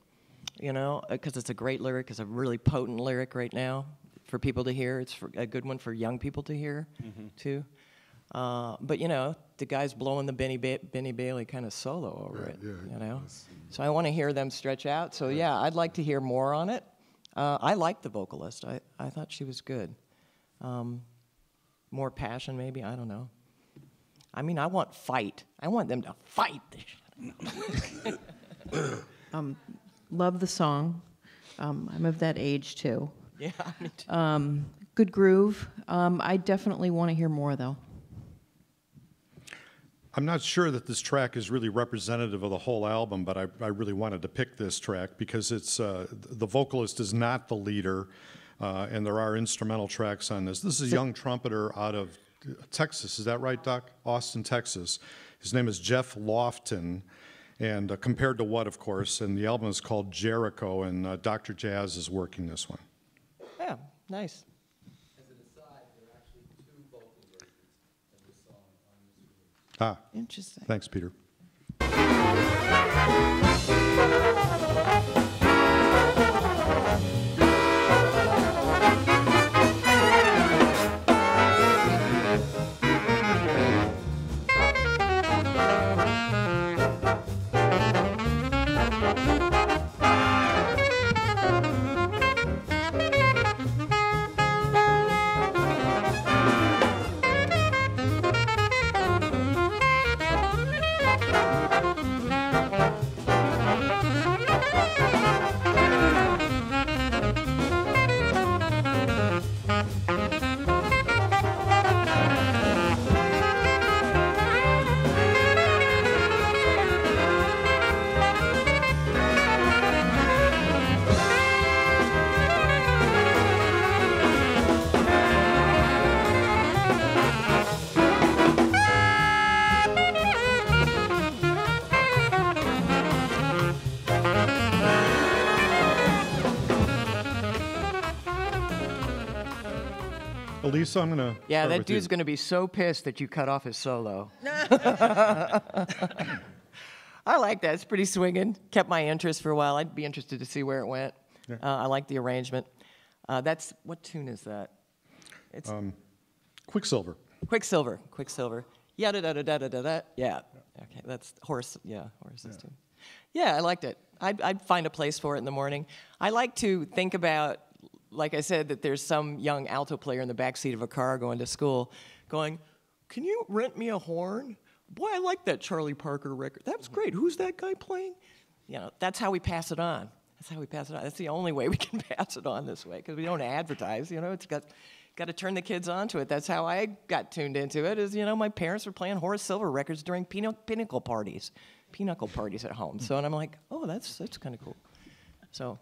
You know, because it's a great lyric, it's a really potent lyric right now for people to hear. It's for, a good one for young people to hear, too. Uh, but you know, the guy's blowing the Benny, ba- Benny Bailey kind of solo over it. yeah, you know, so I want to hear them stretch out. So yeah, I'd like to hear more on it. Uh, I liked the vocalist. I, I thought she was good. Um, more passion, maybe. I don't know. I mean, I want fight. I want them to fight. the shit. Love the song. Um, I'm of that age too. Yeah, me too. Um, good groove. Um, I definitely want to hear more though. I'm not sure that this track is really representative of the whole album, but I, I really wanted to pick this track because it's uh, the vocalist is not the leader, uh, and there are instrumental tracks on this. This is a young trumpeter out of Texas. Is that right, Doc? Austin, Texas. His name is Jeff Lofton, and uh, compared to what, of course? And the album is called Jericho, and uh, Dr. Jazz is working this one. Yeah, nice. Ah, Interesting. thanks, Peter. Alisa, I'm going to. Yeah, that dude's going to be so pissed that you cut off his solo. I like that. It's pretty swinging. Kept my interest for a while. I'd be interested to see where it went. Uh, I like the arrangement. Uh, that's what tune is that? It's Quicksilver. Quicksilver. Quicksilver. Yeah, da da da da da da da. Yeah. Okay, that's horse. Yeah, horses too. Yeah, I liked it. I'd, I'd find a place for it in the morning. I like to think about, like I said, that there's some young alto player in the back seat of a car going to school, going, "Can you rent me a horn? Boy, I like that Charlie Parker record. That was mm-hmm. great. Who's that guy playing? You know, that's how we pass it on. That's how we pass it on. That's the only way we can pass it on this way because we don't advertise. You know, it's got got to turn the kids onto it. That's how I got tuned into it. Is you know, my parents were playing Horace Silver records during pino- pinochle parties, pinochle parties at home. So and I'm like, oh, that's that's kind of cool. So,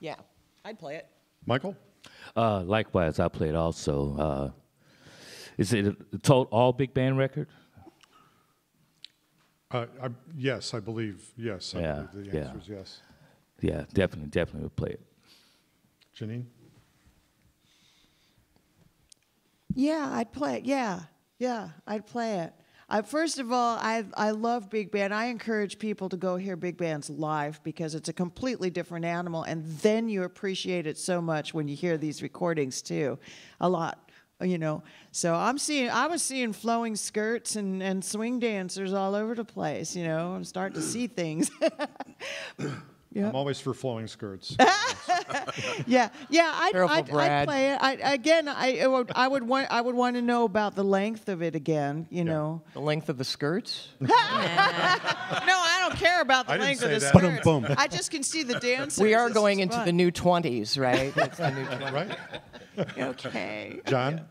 yeah, I'd play it. Michael? Uh, likewise, I played also. Uh, is it a total all big band record? Uh, I, yes, I believe. Yes, I Yeah, believe the yeah. answer is yes. Yeah, definitely, definitely would play it. Janine? Yeah, I'd play it. Yeah, yeah, I'd play it. I, first of all, I I love big band. I encourage people to go hear big bands live because it's a completely different animal, and then you appreciate it so much when you hear these recordings too, a lot. You know, so I'm seeing. I was seeing flowing skirts and, and swing dancers all over the place. You know, I'm starting to see things. Yeah. I'm always for flowing skirts. yeah, yeah. I'd, Careful, I'd, I'd play it. I, again, I, I would, I would want, I would want to know about the length of it again. You know. The length of the skirts. No, I don't care about the I length of say the that. skirts. Ba-dum. I just can see the dancers. We are This going into fun. the new 20s, right? It's the new 20s. right? Okay. John?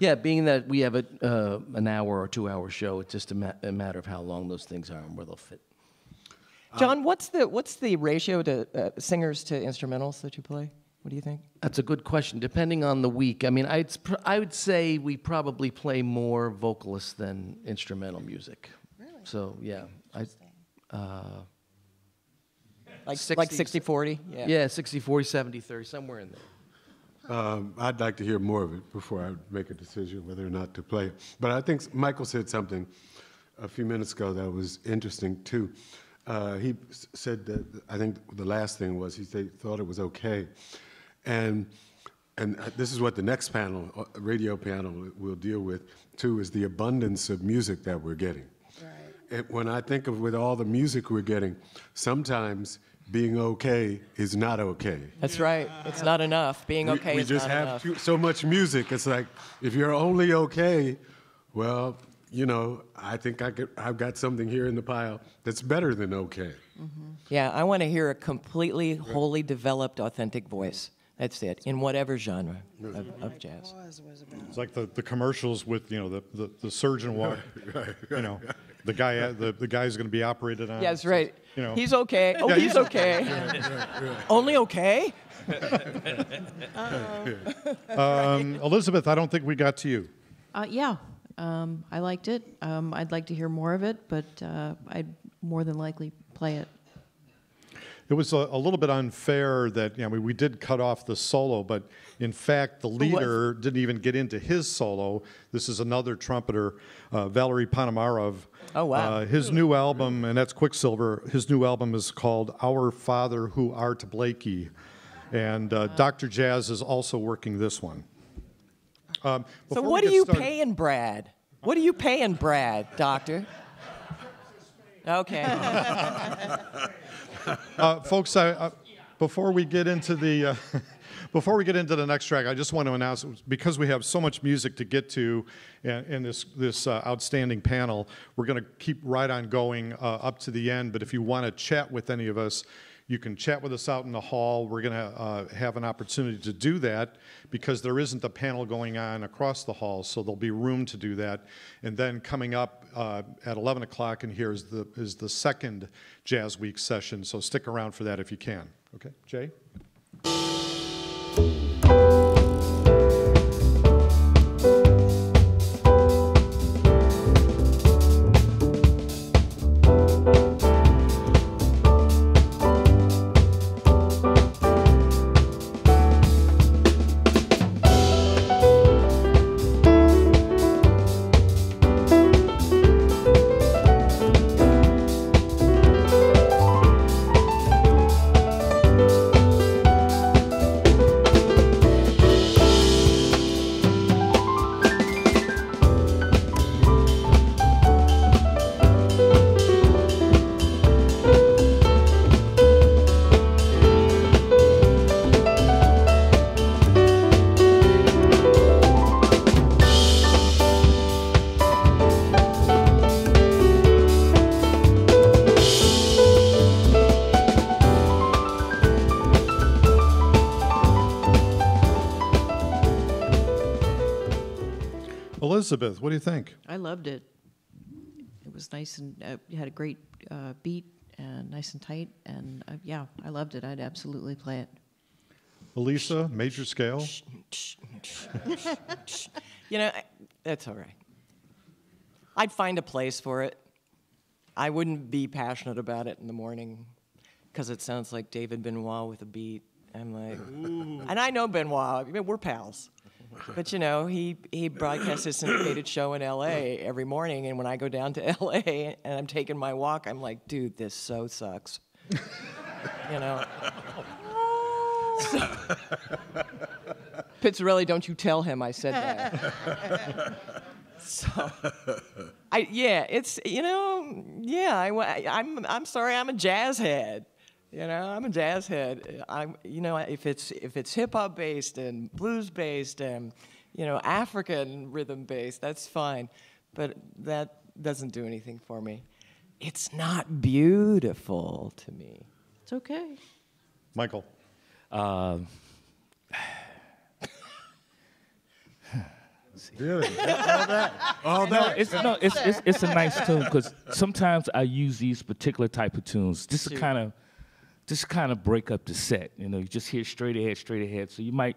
Yeah, being that we have a, uh, an hour or two hour show, it's just a, ma- a matter of how long those things are and where they'll fit. John, what's the what's the ratio to uh, singers to instrumentals that you play? What do you think? That's a good question. Depending on the week, I mean, I'd pr- I would say we probably play more vocalists than instrumental music. Really? So yeah, I, uh, Like 60s. like 60 40? Yeah. yeah, 60, 40, 70, 30, somewhere in there. Um, I'd like to hear more of it before I would make a decision whether or not to play. But I think Michael said something a few minutes ago that was interesting too. Uh, he said that I think the last thing was he said, thought it was okay, and and uh, this is what the next panel, uh, radio panel, will deal with too, is the abundance of music that we're getting. Right. when I think of with all the music we're getting, sometimes being okay is not okay. That's right. It's not enough. Being okay we, is just have too- so much music. It's like if you're only okay, well, you know, I think I could, I've got something here in the pile that's better than okay. Yeah, I want to hear a completely, wholly developed, authentic voice. That's it, in whatever genre of, of jazz. It's like the, the commercials with, you know, the, the, the surgeon walk, you know, the guy, the, the guy's going to be operated on. Yes, that's right. You know. He's okay. Oh, Yeah, he's he's okay. Only okay? Um, Elizabeth, I don't think we got to you. Uh, yeah, um, I liked it. Um, I'd like to hear more of it, but uh, I'd more than likely play it. It was a, a little bit unfair that, you know, we, we did cut off the solo, but in fact, the leader didn't even get into his solo. This is another trumpeter, uh, Valery Ponomarev. Oh, wow. Uh, his new album, and that's Quicksilver, his new album is called Our Father Who Art Blakey. And uh, Dr. Jazz is also working this one. Um, So, what are you started- paying Brad? What are you paying Brad, Doctor? Okay. Uh, folks, I, uh, before we get into the uh, before we get into the next track, I just want to announce because we have so much music to get to in, in this this uh, outstanding panel, we're going to keep right on going uh, up to the end. But if you want to chat with any of us. You can chat with us out in the hall. We're going to uh, have an opportunity to do that because there isn't a panel going on across the hall, so there'll be room to do that. And then coming up uh, at 11 o'clock in here is the is the second Jazz Week session. So stick around for that if you can. Okay, Jay. Elizabeth, what do you think? I loved it. It was nice and uh, it had a great uh, beat and nice and tight. And uh, yeah, I loved it. I'd absolutely play it. Alisa, major scale. You know, I- that's all right. I'd find a place for it. I wouldn't be passionate about it in the morning because it sounds like David Benoit with a beat. I'm like, and I know Benoit. I mean, we're pals. But you know, he he broadcasts his syndicated show in L.A. every morning, and when I go down to L.A. and I'm taking my walk, I'm like, dude, this so sucks. you know. Pizzarelli, don't you tell him I said that. so, I yeah, it's you know yeah, I, I'm I'm sorry, I'm a jazz head. You know, I'm a jazz head. I'm you know if it's if it's hip hop based and blues based and you know African rhythm based, that's fine, but that doesn't do anything for me. It's not beautiful to me. It's okay. Michael. Um, Really? all that? All that? it's no, it's it's, it's a nice tune because sometimes I use these particular type of tunes just to kind of just kind of break up the set. You know, you just hear straight ahead, straight ahead. So you might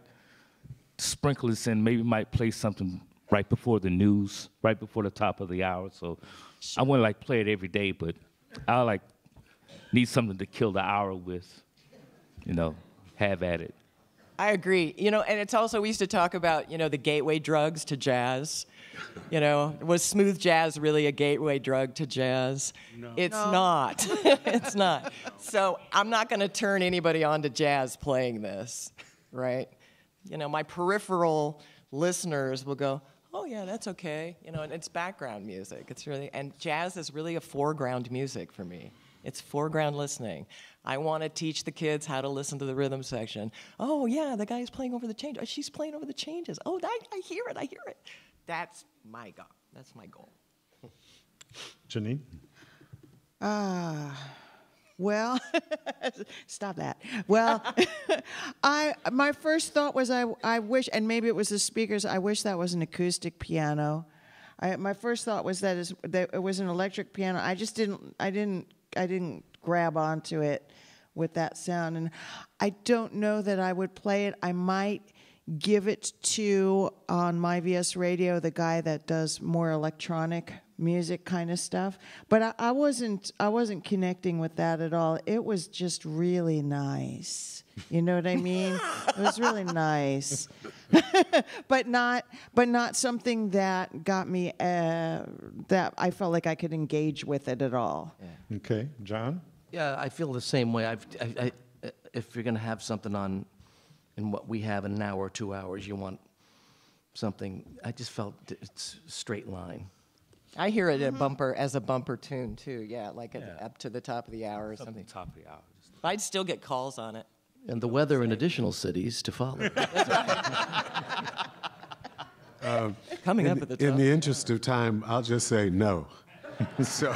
sprinkle this in. Maybe might play something right before the news, right before the top of the hour. So I wouldn't like play it every day, but I like need something to kill the hour with. You know, have at it. I agree. You know, and it's also we used to talk about you know the gateway drugs to jazz. You know, was smooth jazz really a gateway drug to jazz? No. It's not. it's not. So I'm not going to turn anybody on to jazz playing this, right? you know, my peripheral listeners will go, oh yeah, that's okay. You know, and it's background music. It's really and jazz is really a foreground music for me. It's foreground listening. I want to teach the kids how to listen to the rhythm section. Oh yeah, the guy's playing over the change. Oh, she's playing over the changes. Oh, I, I hear it. I hear it. That's my goal. That's my goal. Janine? Ah, well, stop that. Well, I my first thought was I I wish, and maybe it was the speakers. I wish that was an acoustic piano. I, my first thought was that, is, that it was an electric piano. I just didn't I didn't I didn't grab onto it with that sound, and I don't know that I would play it. I might give it to on my VS radio the guy that does more electronic music kind of stuff. But I, I wasn't i wasn't connecting with that at all. It was just really nice. You know what i mean? It was really nice. But not but not something that got me uh, that i felt like i could engage with it at all. Okay, John? Yeah, I feel the same way. I've, I, I, if you're going to have something on, in what we have in an hour or two hours, you want something. I just felt it's straight line. I hear it a mm-hmm. bumper as a bumper tune too. Yeah, like at, up to the top of the hour or something. Top of the hour. I'd still get calls on it. And the weather in additional cities to follow. Um, Coming in, up at the in the interest of time, I'll just say no. so,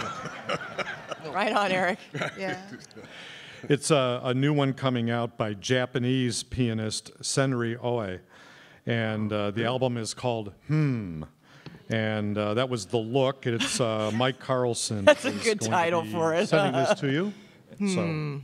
Right on, Eric. yeah It's a, a new one coming out by Japanese pianist Senri Oe. And uh, the album is called Hmm. And uh, that was The Look. It's uh, Mike Carlson. That's a good title for it. Sending this to you. So.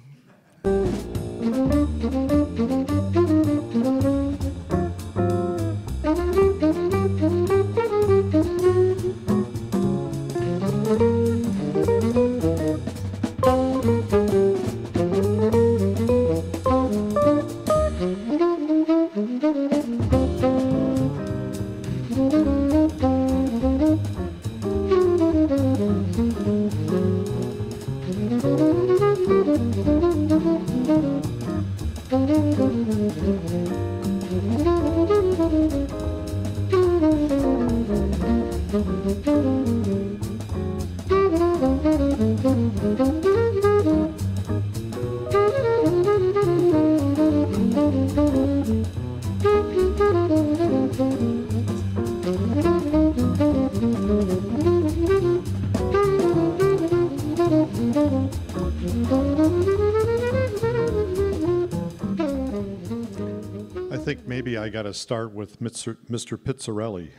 To start with Mr. Mr. Pizzarelli.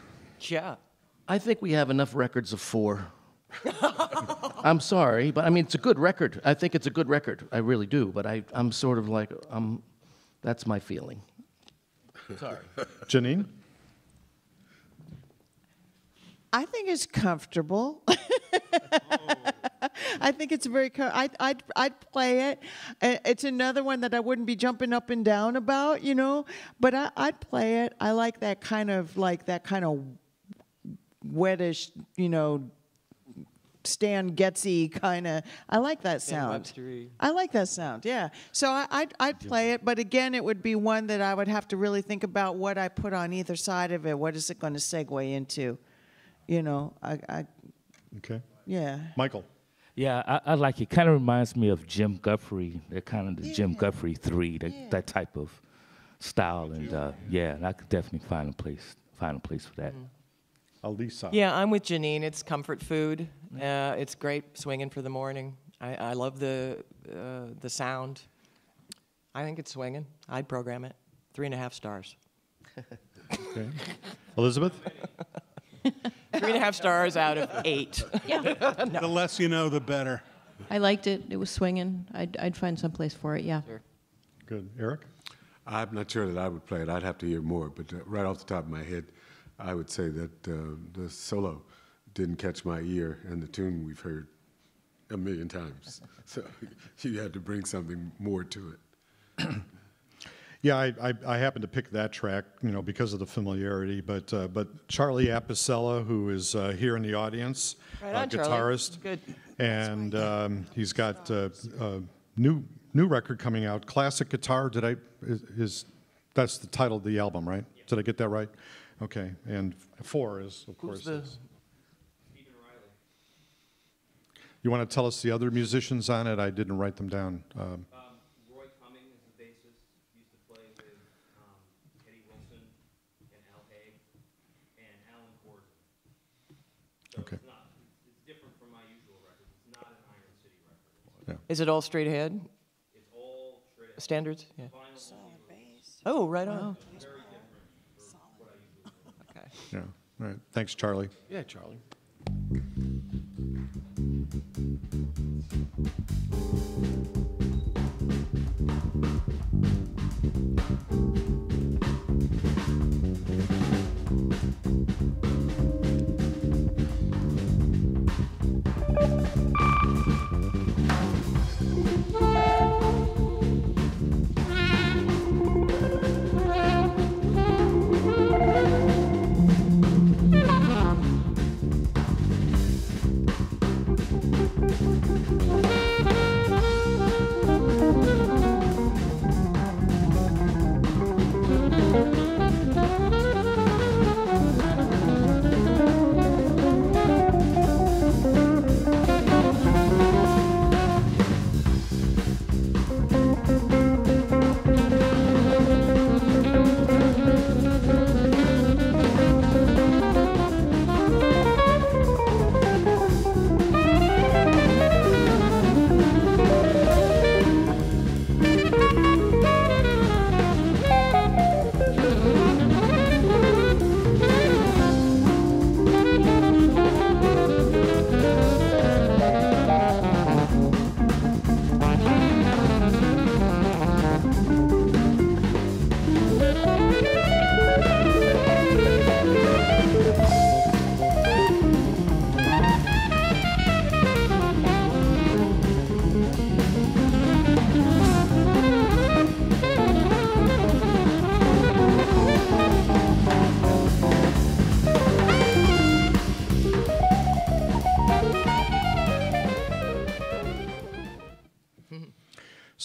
Yeah. I think we have enough records of four. I'm sorry, but I mean, it's a good record. I think it's a good record. I really do. But I, I'm sort of like, um, that's my feeling. Sorry. Janine? I think it's comfortable. I think it's very. Co- I'd, I'd I'd play it. It's another one that I wouldn't be jumping up and down about, you know. But I, I'd play it. I like that kind of like that kind of wettish, you know, Stan Getzy kind of. I like that sound. I like that sound. Yeah. So I, I'd I'd play it, but again, it would be one that I would have to really think about what I put on either side of it. What is it going to segue into? You know, I, I Okay. yeah. Michael? Yeah, I, I like it. Kind of reminds me of Jim Guthrie. They're kind of the Jim Guthrie three, that, that type of style, and uh, yeah, and I could definitely find a place find a place for that. Alisa? Yeah, I'm with Janine. It's comfort food. Uh, it's great swinging for the morning. I, I love the uh, the sound. I think it's swinging. I'd program it. Three and a half stars. Okay. Elizabeth? Three and a half stars out of eight. The less you know, the better. I liked it. It was swinging. I'd, I'd find some place for it. Yeah. Good. Eric? I'm not sure that I would play it. I'd have to hear more. But uh, right off the top of my head, I would say that uh, the solo didn't catch my ear, and the tune we've heard a million times. So you had to bring something more to it. Yeah, I, I, I happened to pick that track, you know, because of the familiarity. But uh, but Charlie Apicella, who is uh, here in the audience, Right uh, on, Charlie. guitarist, Good. and um, he's got uh, a new new record coming out. Classic guitar. Did I is, is That's the title of the album, right? Did I get that right? Okay, and four is, of course. the- is- You want to tell us the other musicians on it? I didn't write them down. Um, Um, Roy Cumming is the bassist. Used to play with um, Eddie Wilson and Al Haig and Alan Gordon. So Okay. it's not. It's, it's different from my usual records. It's not an Iron City record. Is it all straight ahead? It's all straight ahead. Standards? Yeah. Vinyl Oh, right on. very different from what I usually do. Okay. Yeah, all right. Thanks, Charlie. Yeah, Charlie.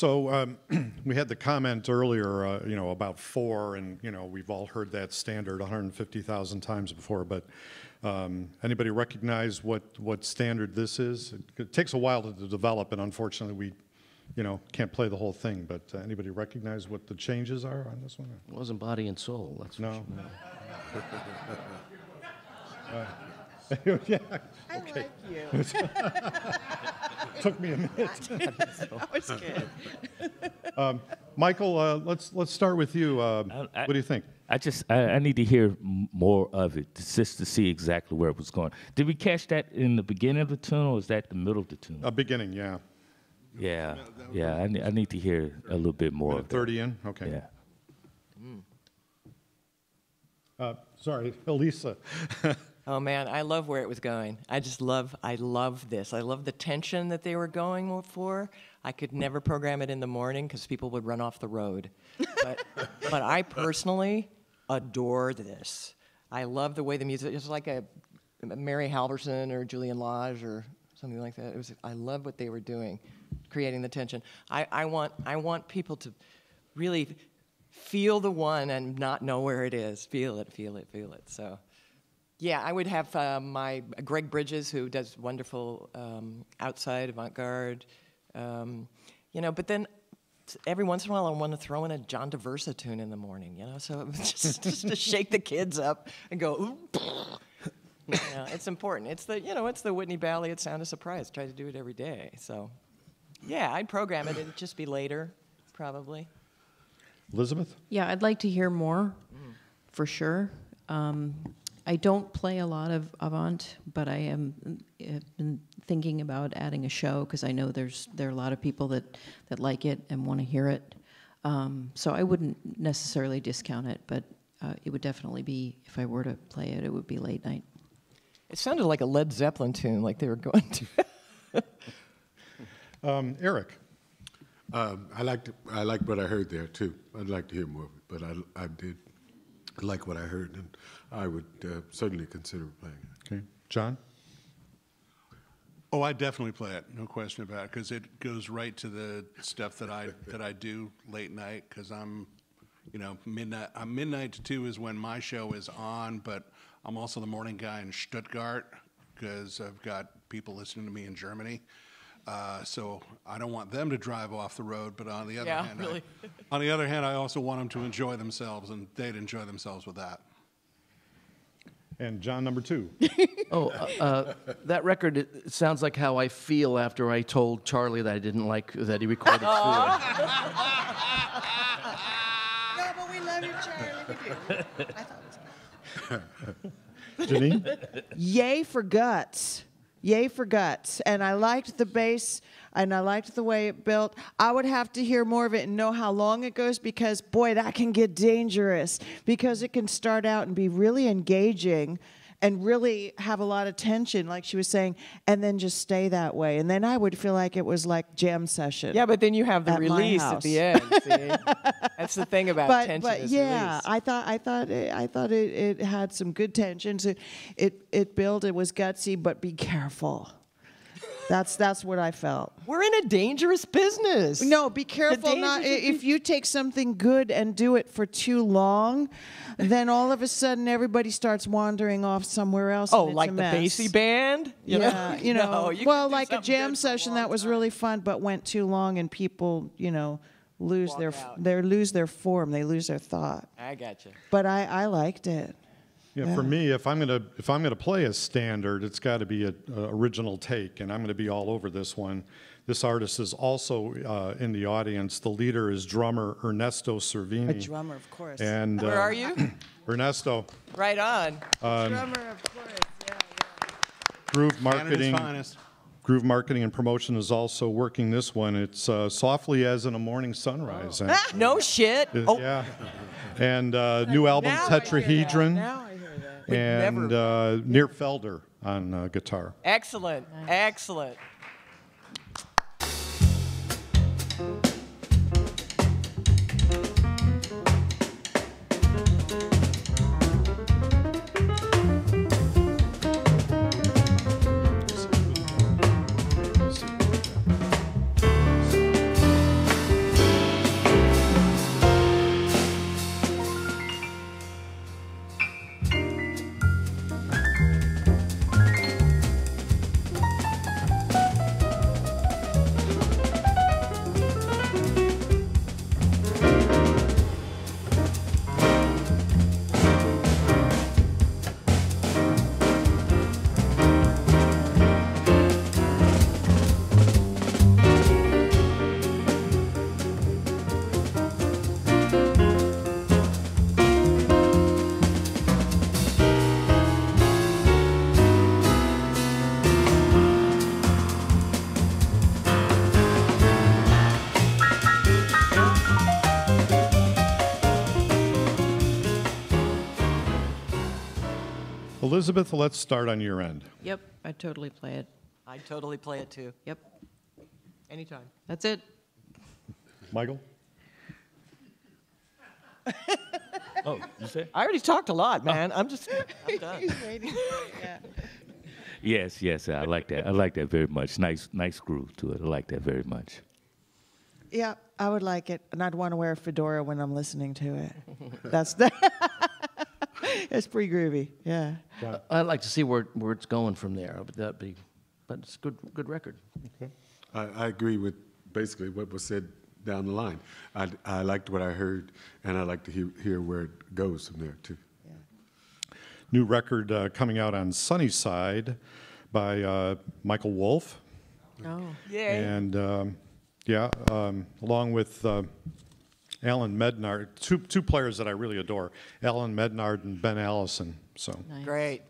So um, we had the comment earlier, uh, you know, about four, and you know, we've all heard that standard 150,000 times before. But um, anybody recognize what what standard this is? It, it takes a while to develop, and unfortunately, we, you know, can't play the whole thing. But uh, anybody recognize what the changes are on this one? It wasn't body and soul. That's No. sure. yeah. I Okay. like you. Took me a minute. that was good. Um, Michael, uh, let's let's start with you. Uh, I- what do you think? I just I, I need to hear more of it just to see exactly where it was going. Did we catch that in the beginning of the tune, or is that the middle of the tune? A beginning, yeah. yeah, yeah. I, ne- I need to hear a little bit more. Minute of that. 30 in? Okay. Yeah. Uh, sorry, Alisa. Oh man, I love where it was going. I just love, I love this. I love the tension that they were going for. I could never program it in the morning because people would run off the road. But, but I personally adore this. I love the way the music. It's like a Mary Halvorson or Julian Lage or something like that. It was. I love what they were doing, creating the tension. I, I want, I want people to really feel the one and not know where it is. Feel it, feel it, feel it. So. Yeah, I would have uh, my Greg Bridges, who does wonderful um, outside avant-garde, um, you know. But then every once in a while, I want to throw in a John Daversa tune in the morning, you know. So just, just to shake the kids up and go. Ooh, you know, it's important. It's the you know, it's the Whitney Balliett. It's Sound of Surprise. Try to do it every day. So, yeah, I'd program it. It'd just be later, probably. Elizabeth? Yeah, I'd like to hear more, for sure. Um, I don't play a lot of Avant, but I am have been thinking about adding a show because I know there's there are a lot of people that that like it and want to hear it. Um, so I wouldn't necessarily discount it, but uh, it would definitely be if I were to play it, it would be late night. It sounded like a Led Zeppelin tune, like they were going to. Um, Eric? Um, I liked I liked what I heard there too. I'd like to hear more of it, but I, I did like what I heard, and I would uh, certainly consider playing it. Okay. John? Oh, I definitely play it, no question about it, because it goes right to the stuff that I that I do late night. Because I'm you know, midnight, uh, midnight to two is when my show is on, but I'm also the morning guy in Stuttgart because I've got people listening to me in Germany. Uh, so I don't want them to drive off the road, but on the other Yeah, hand, really. I, on the other hand, I also want them to enjoy themselves, and they'd enjoy themselves with that. And John, number two. Oh, uh, uh, that record it, it sounds like how I feel after I told Charlie that I didn't like that he recorded Ford. No, but we love you, Charlie. We do. I thought it was Janine? Yay for guts. Yay for guts. And I liked the bass and I liked the way it built. I would have to hear more of it and know how long it goes because, boy, that can get dangerous because it can start out and be really engaging and really have a lot of tension, like she was saying, and then just stay that way. And then I would feel like it was like jam session. Yeah, but then you have the At release at the end. See? That's the thing about but, tension. but yeah, release. I thought I thought it, I thought it, it had some good tensions. It, it it built. It was gutsy, but be careful. That's that's what I felt. We're in a dangerous business. No, be careful. Not if you take something good and do it for too long, then all of a sudden everybody starts wandering off somewhere else. Oh, like the bassy band? You know? yeah, you know. No, you well, like a jam session that was time. really fun, but went too long, and people, you know, lose Walk their out. they lose their form. They lose their thought. I got you. But I I liked it. Yeah, for me, if I'm gonna if I'm gonna play a standard, it's got to be a, a original take, and I'm gonna be all over this one. This artist is also uh, in the audience. The leader is drummer Ernesto Cervini. A drummer, of course. And Where uh, are you? Ernesto, right on. drummer, of course. Yeah, Groove Marketing. Groove Marketing and Promotion is also working this one. It's uh, softly as in a morning sunrise. actually. No shit. Oh, Yeah. And uh, new album Now I hear that. Tetrahedron Now I hear that. and never- uh, Nir Felder on uh, guitar. excellent. Excellent. Elizabeth, let's start on your end. Yep, I'd totally play it. I totally play it too. Yep, Anytime. that's it. Michael? Oh, you said? I already talked a lot, oh. man. I'm just. I'm done. Yes, yes, I like that. I like that very much. Nice, nice groove to it. I like that very much. Yeah, I would like it, and I'd want to wear a fedora when I'm listening to it. That's the. it's pretty groovy. Yeah. I'd like to see where, where it's going from there. But that be, but it's a good good record. Okay. I, I agree with basically what was said down the line. I, I liked what I heard, and I like to hear, hear where it goes from there too. Yeah. New record uh, coming out on Sunnyside by uh, Michael Wolff. Oh, Yay. And um, yeah, um, along with uh, Allan Mednard, two, two players that I really adore, Allan Mednard and Ben Allison. So, nice. Great.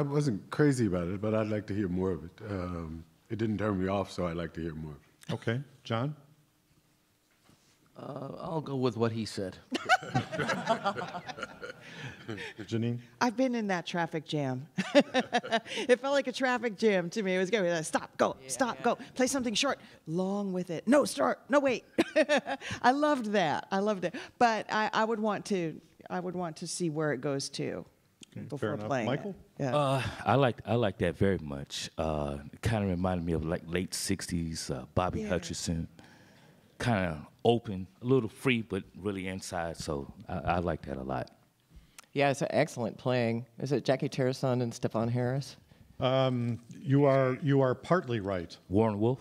I, I wasn't crazy about it, but I'd like to hear more of it. Um, it didn't turn me off, so I'd like to hear more. Okay, John? Uh, I'll go with what he said. Janine? I've been in that traffic jam. it felt like a traffic jam to me. It was going like, stop, go, stop, go. Play something short, long with it. No, start. No, wait. I loved that. I loved it. But I, I would want to. I would want to see where it goes to before enough. playing Michael? it. Yeah. Uh, I like I like that very much. Uh, it kind of reminded me of like late '60s uh, Bobby Yeah. Hutcherson, kind of open, a little free, but really inside. So I, I like that a lot. Yeah, it's excellent playing. Is it Jacky Terrasson and Stefon Harris? Um, you are you are partly right. Warren Wolf.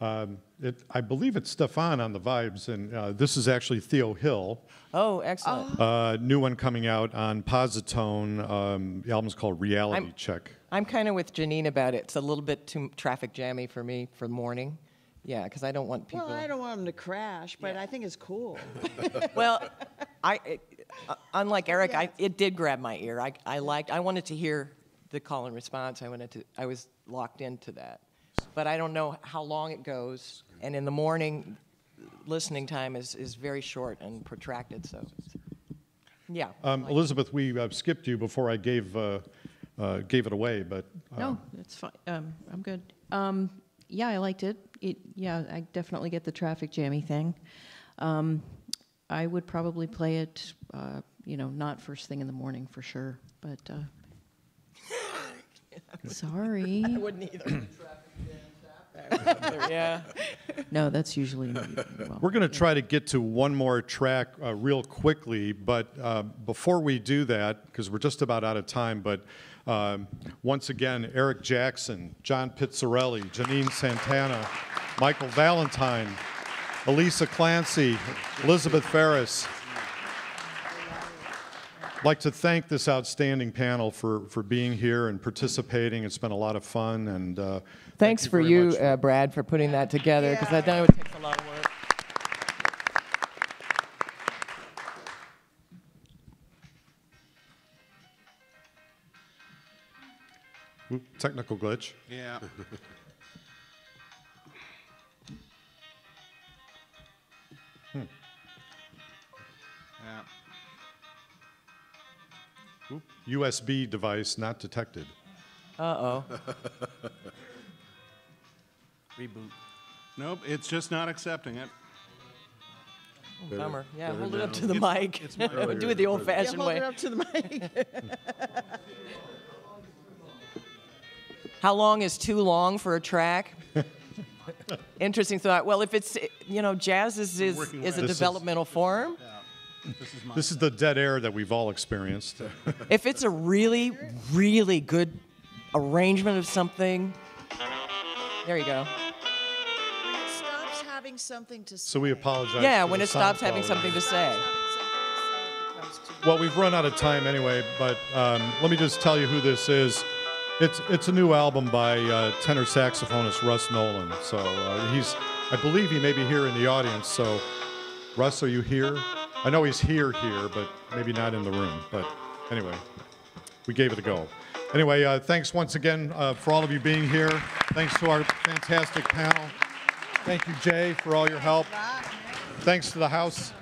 Um, it, I believe it's Stefon on the vibes, and uh, this is actually Theo Hill. Oh, excellent. Uh, new one coming out on Posi-Tone. Um, the album's called Reality I'm- Check. I'm kind of with Janine about it. It's a little bit too traffic jammy for me for the morning. Yeah, because I don't want people. well, I don't want them to crash, but I think it's cool. well, I, it, uh, unlike Eric, I, it did grab my ear. I, I liked. I wanted to hear the call and response. I wanted to. I was locked into that, but I don't know how long it goes. And in the morning, listening time is, is very short and protracted. So, yeah. Um, Elizabeth, we uh, skipped you before I gave uh, uh, gave it away, but uh, No, it's fine. Um, I'm good. Um, yeah, I liked it. It. Yeah, I definitely get the traffic jammy thing. Um, I would probably play it, uh, you know, not first thing in the morning for sure. But uh, sorry. I wouldn't either. yeah. No, that's usually. Well, We're going to try to get to one more track uh, real quickly, but uh, before we do that, because we're just about out of time, but um, once again, Eric Jackson, John Pizzarelli, Janine Santana, Michael Valentine, Alisa Clancy, Elizabeth Farriss. I'd like to thank this outstanding panel for, for being here and participating. It's been a lot of fun, and uh, Thanks thank for very you, uh, Brad, for putting that together because I know it takes a lot of work. Technical glitch. Yeah. Hmm. Yeah. Oop, USB device not detected. Uh oh. Reboot. Nope, it's just not accepting it. Bummer. Yeah, better hold it up to the It's- mic. it's my- Do it the old yeah, fashioned hold it up to the mic. How long is too long for a track? Interesting thought. Well, if it's, you know, jazz is, is, is a way. This is- developmental form. This is. This is the dead air that we've all experienced. If it's a really, really good arrangement of something, there you go. Something to say. So we apologize. Yeah, when it stops sound having something to say. Well, we've run out of time anyway, but um, let me just tell you who this is. It's it's a new album by uh, tenor saxophonist Russ Nolan. So uh, he's, I believe he may be here in the audience. So, Russ, are you here? I know he's here here, but maybe not in the room. But anyway, we gave it a go. Anyway, uh, thanks once again uh, for all of you being here. Thanks to our fantastic panel. Thank you, Jay, for all your help. Thanks to the house.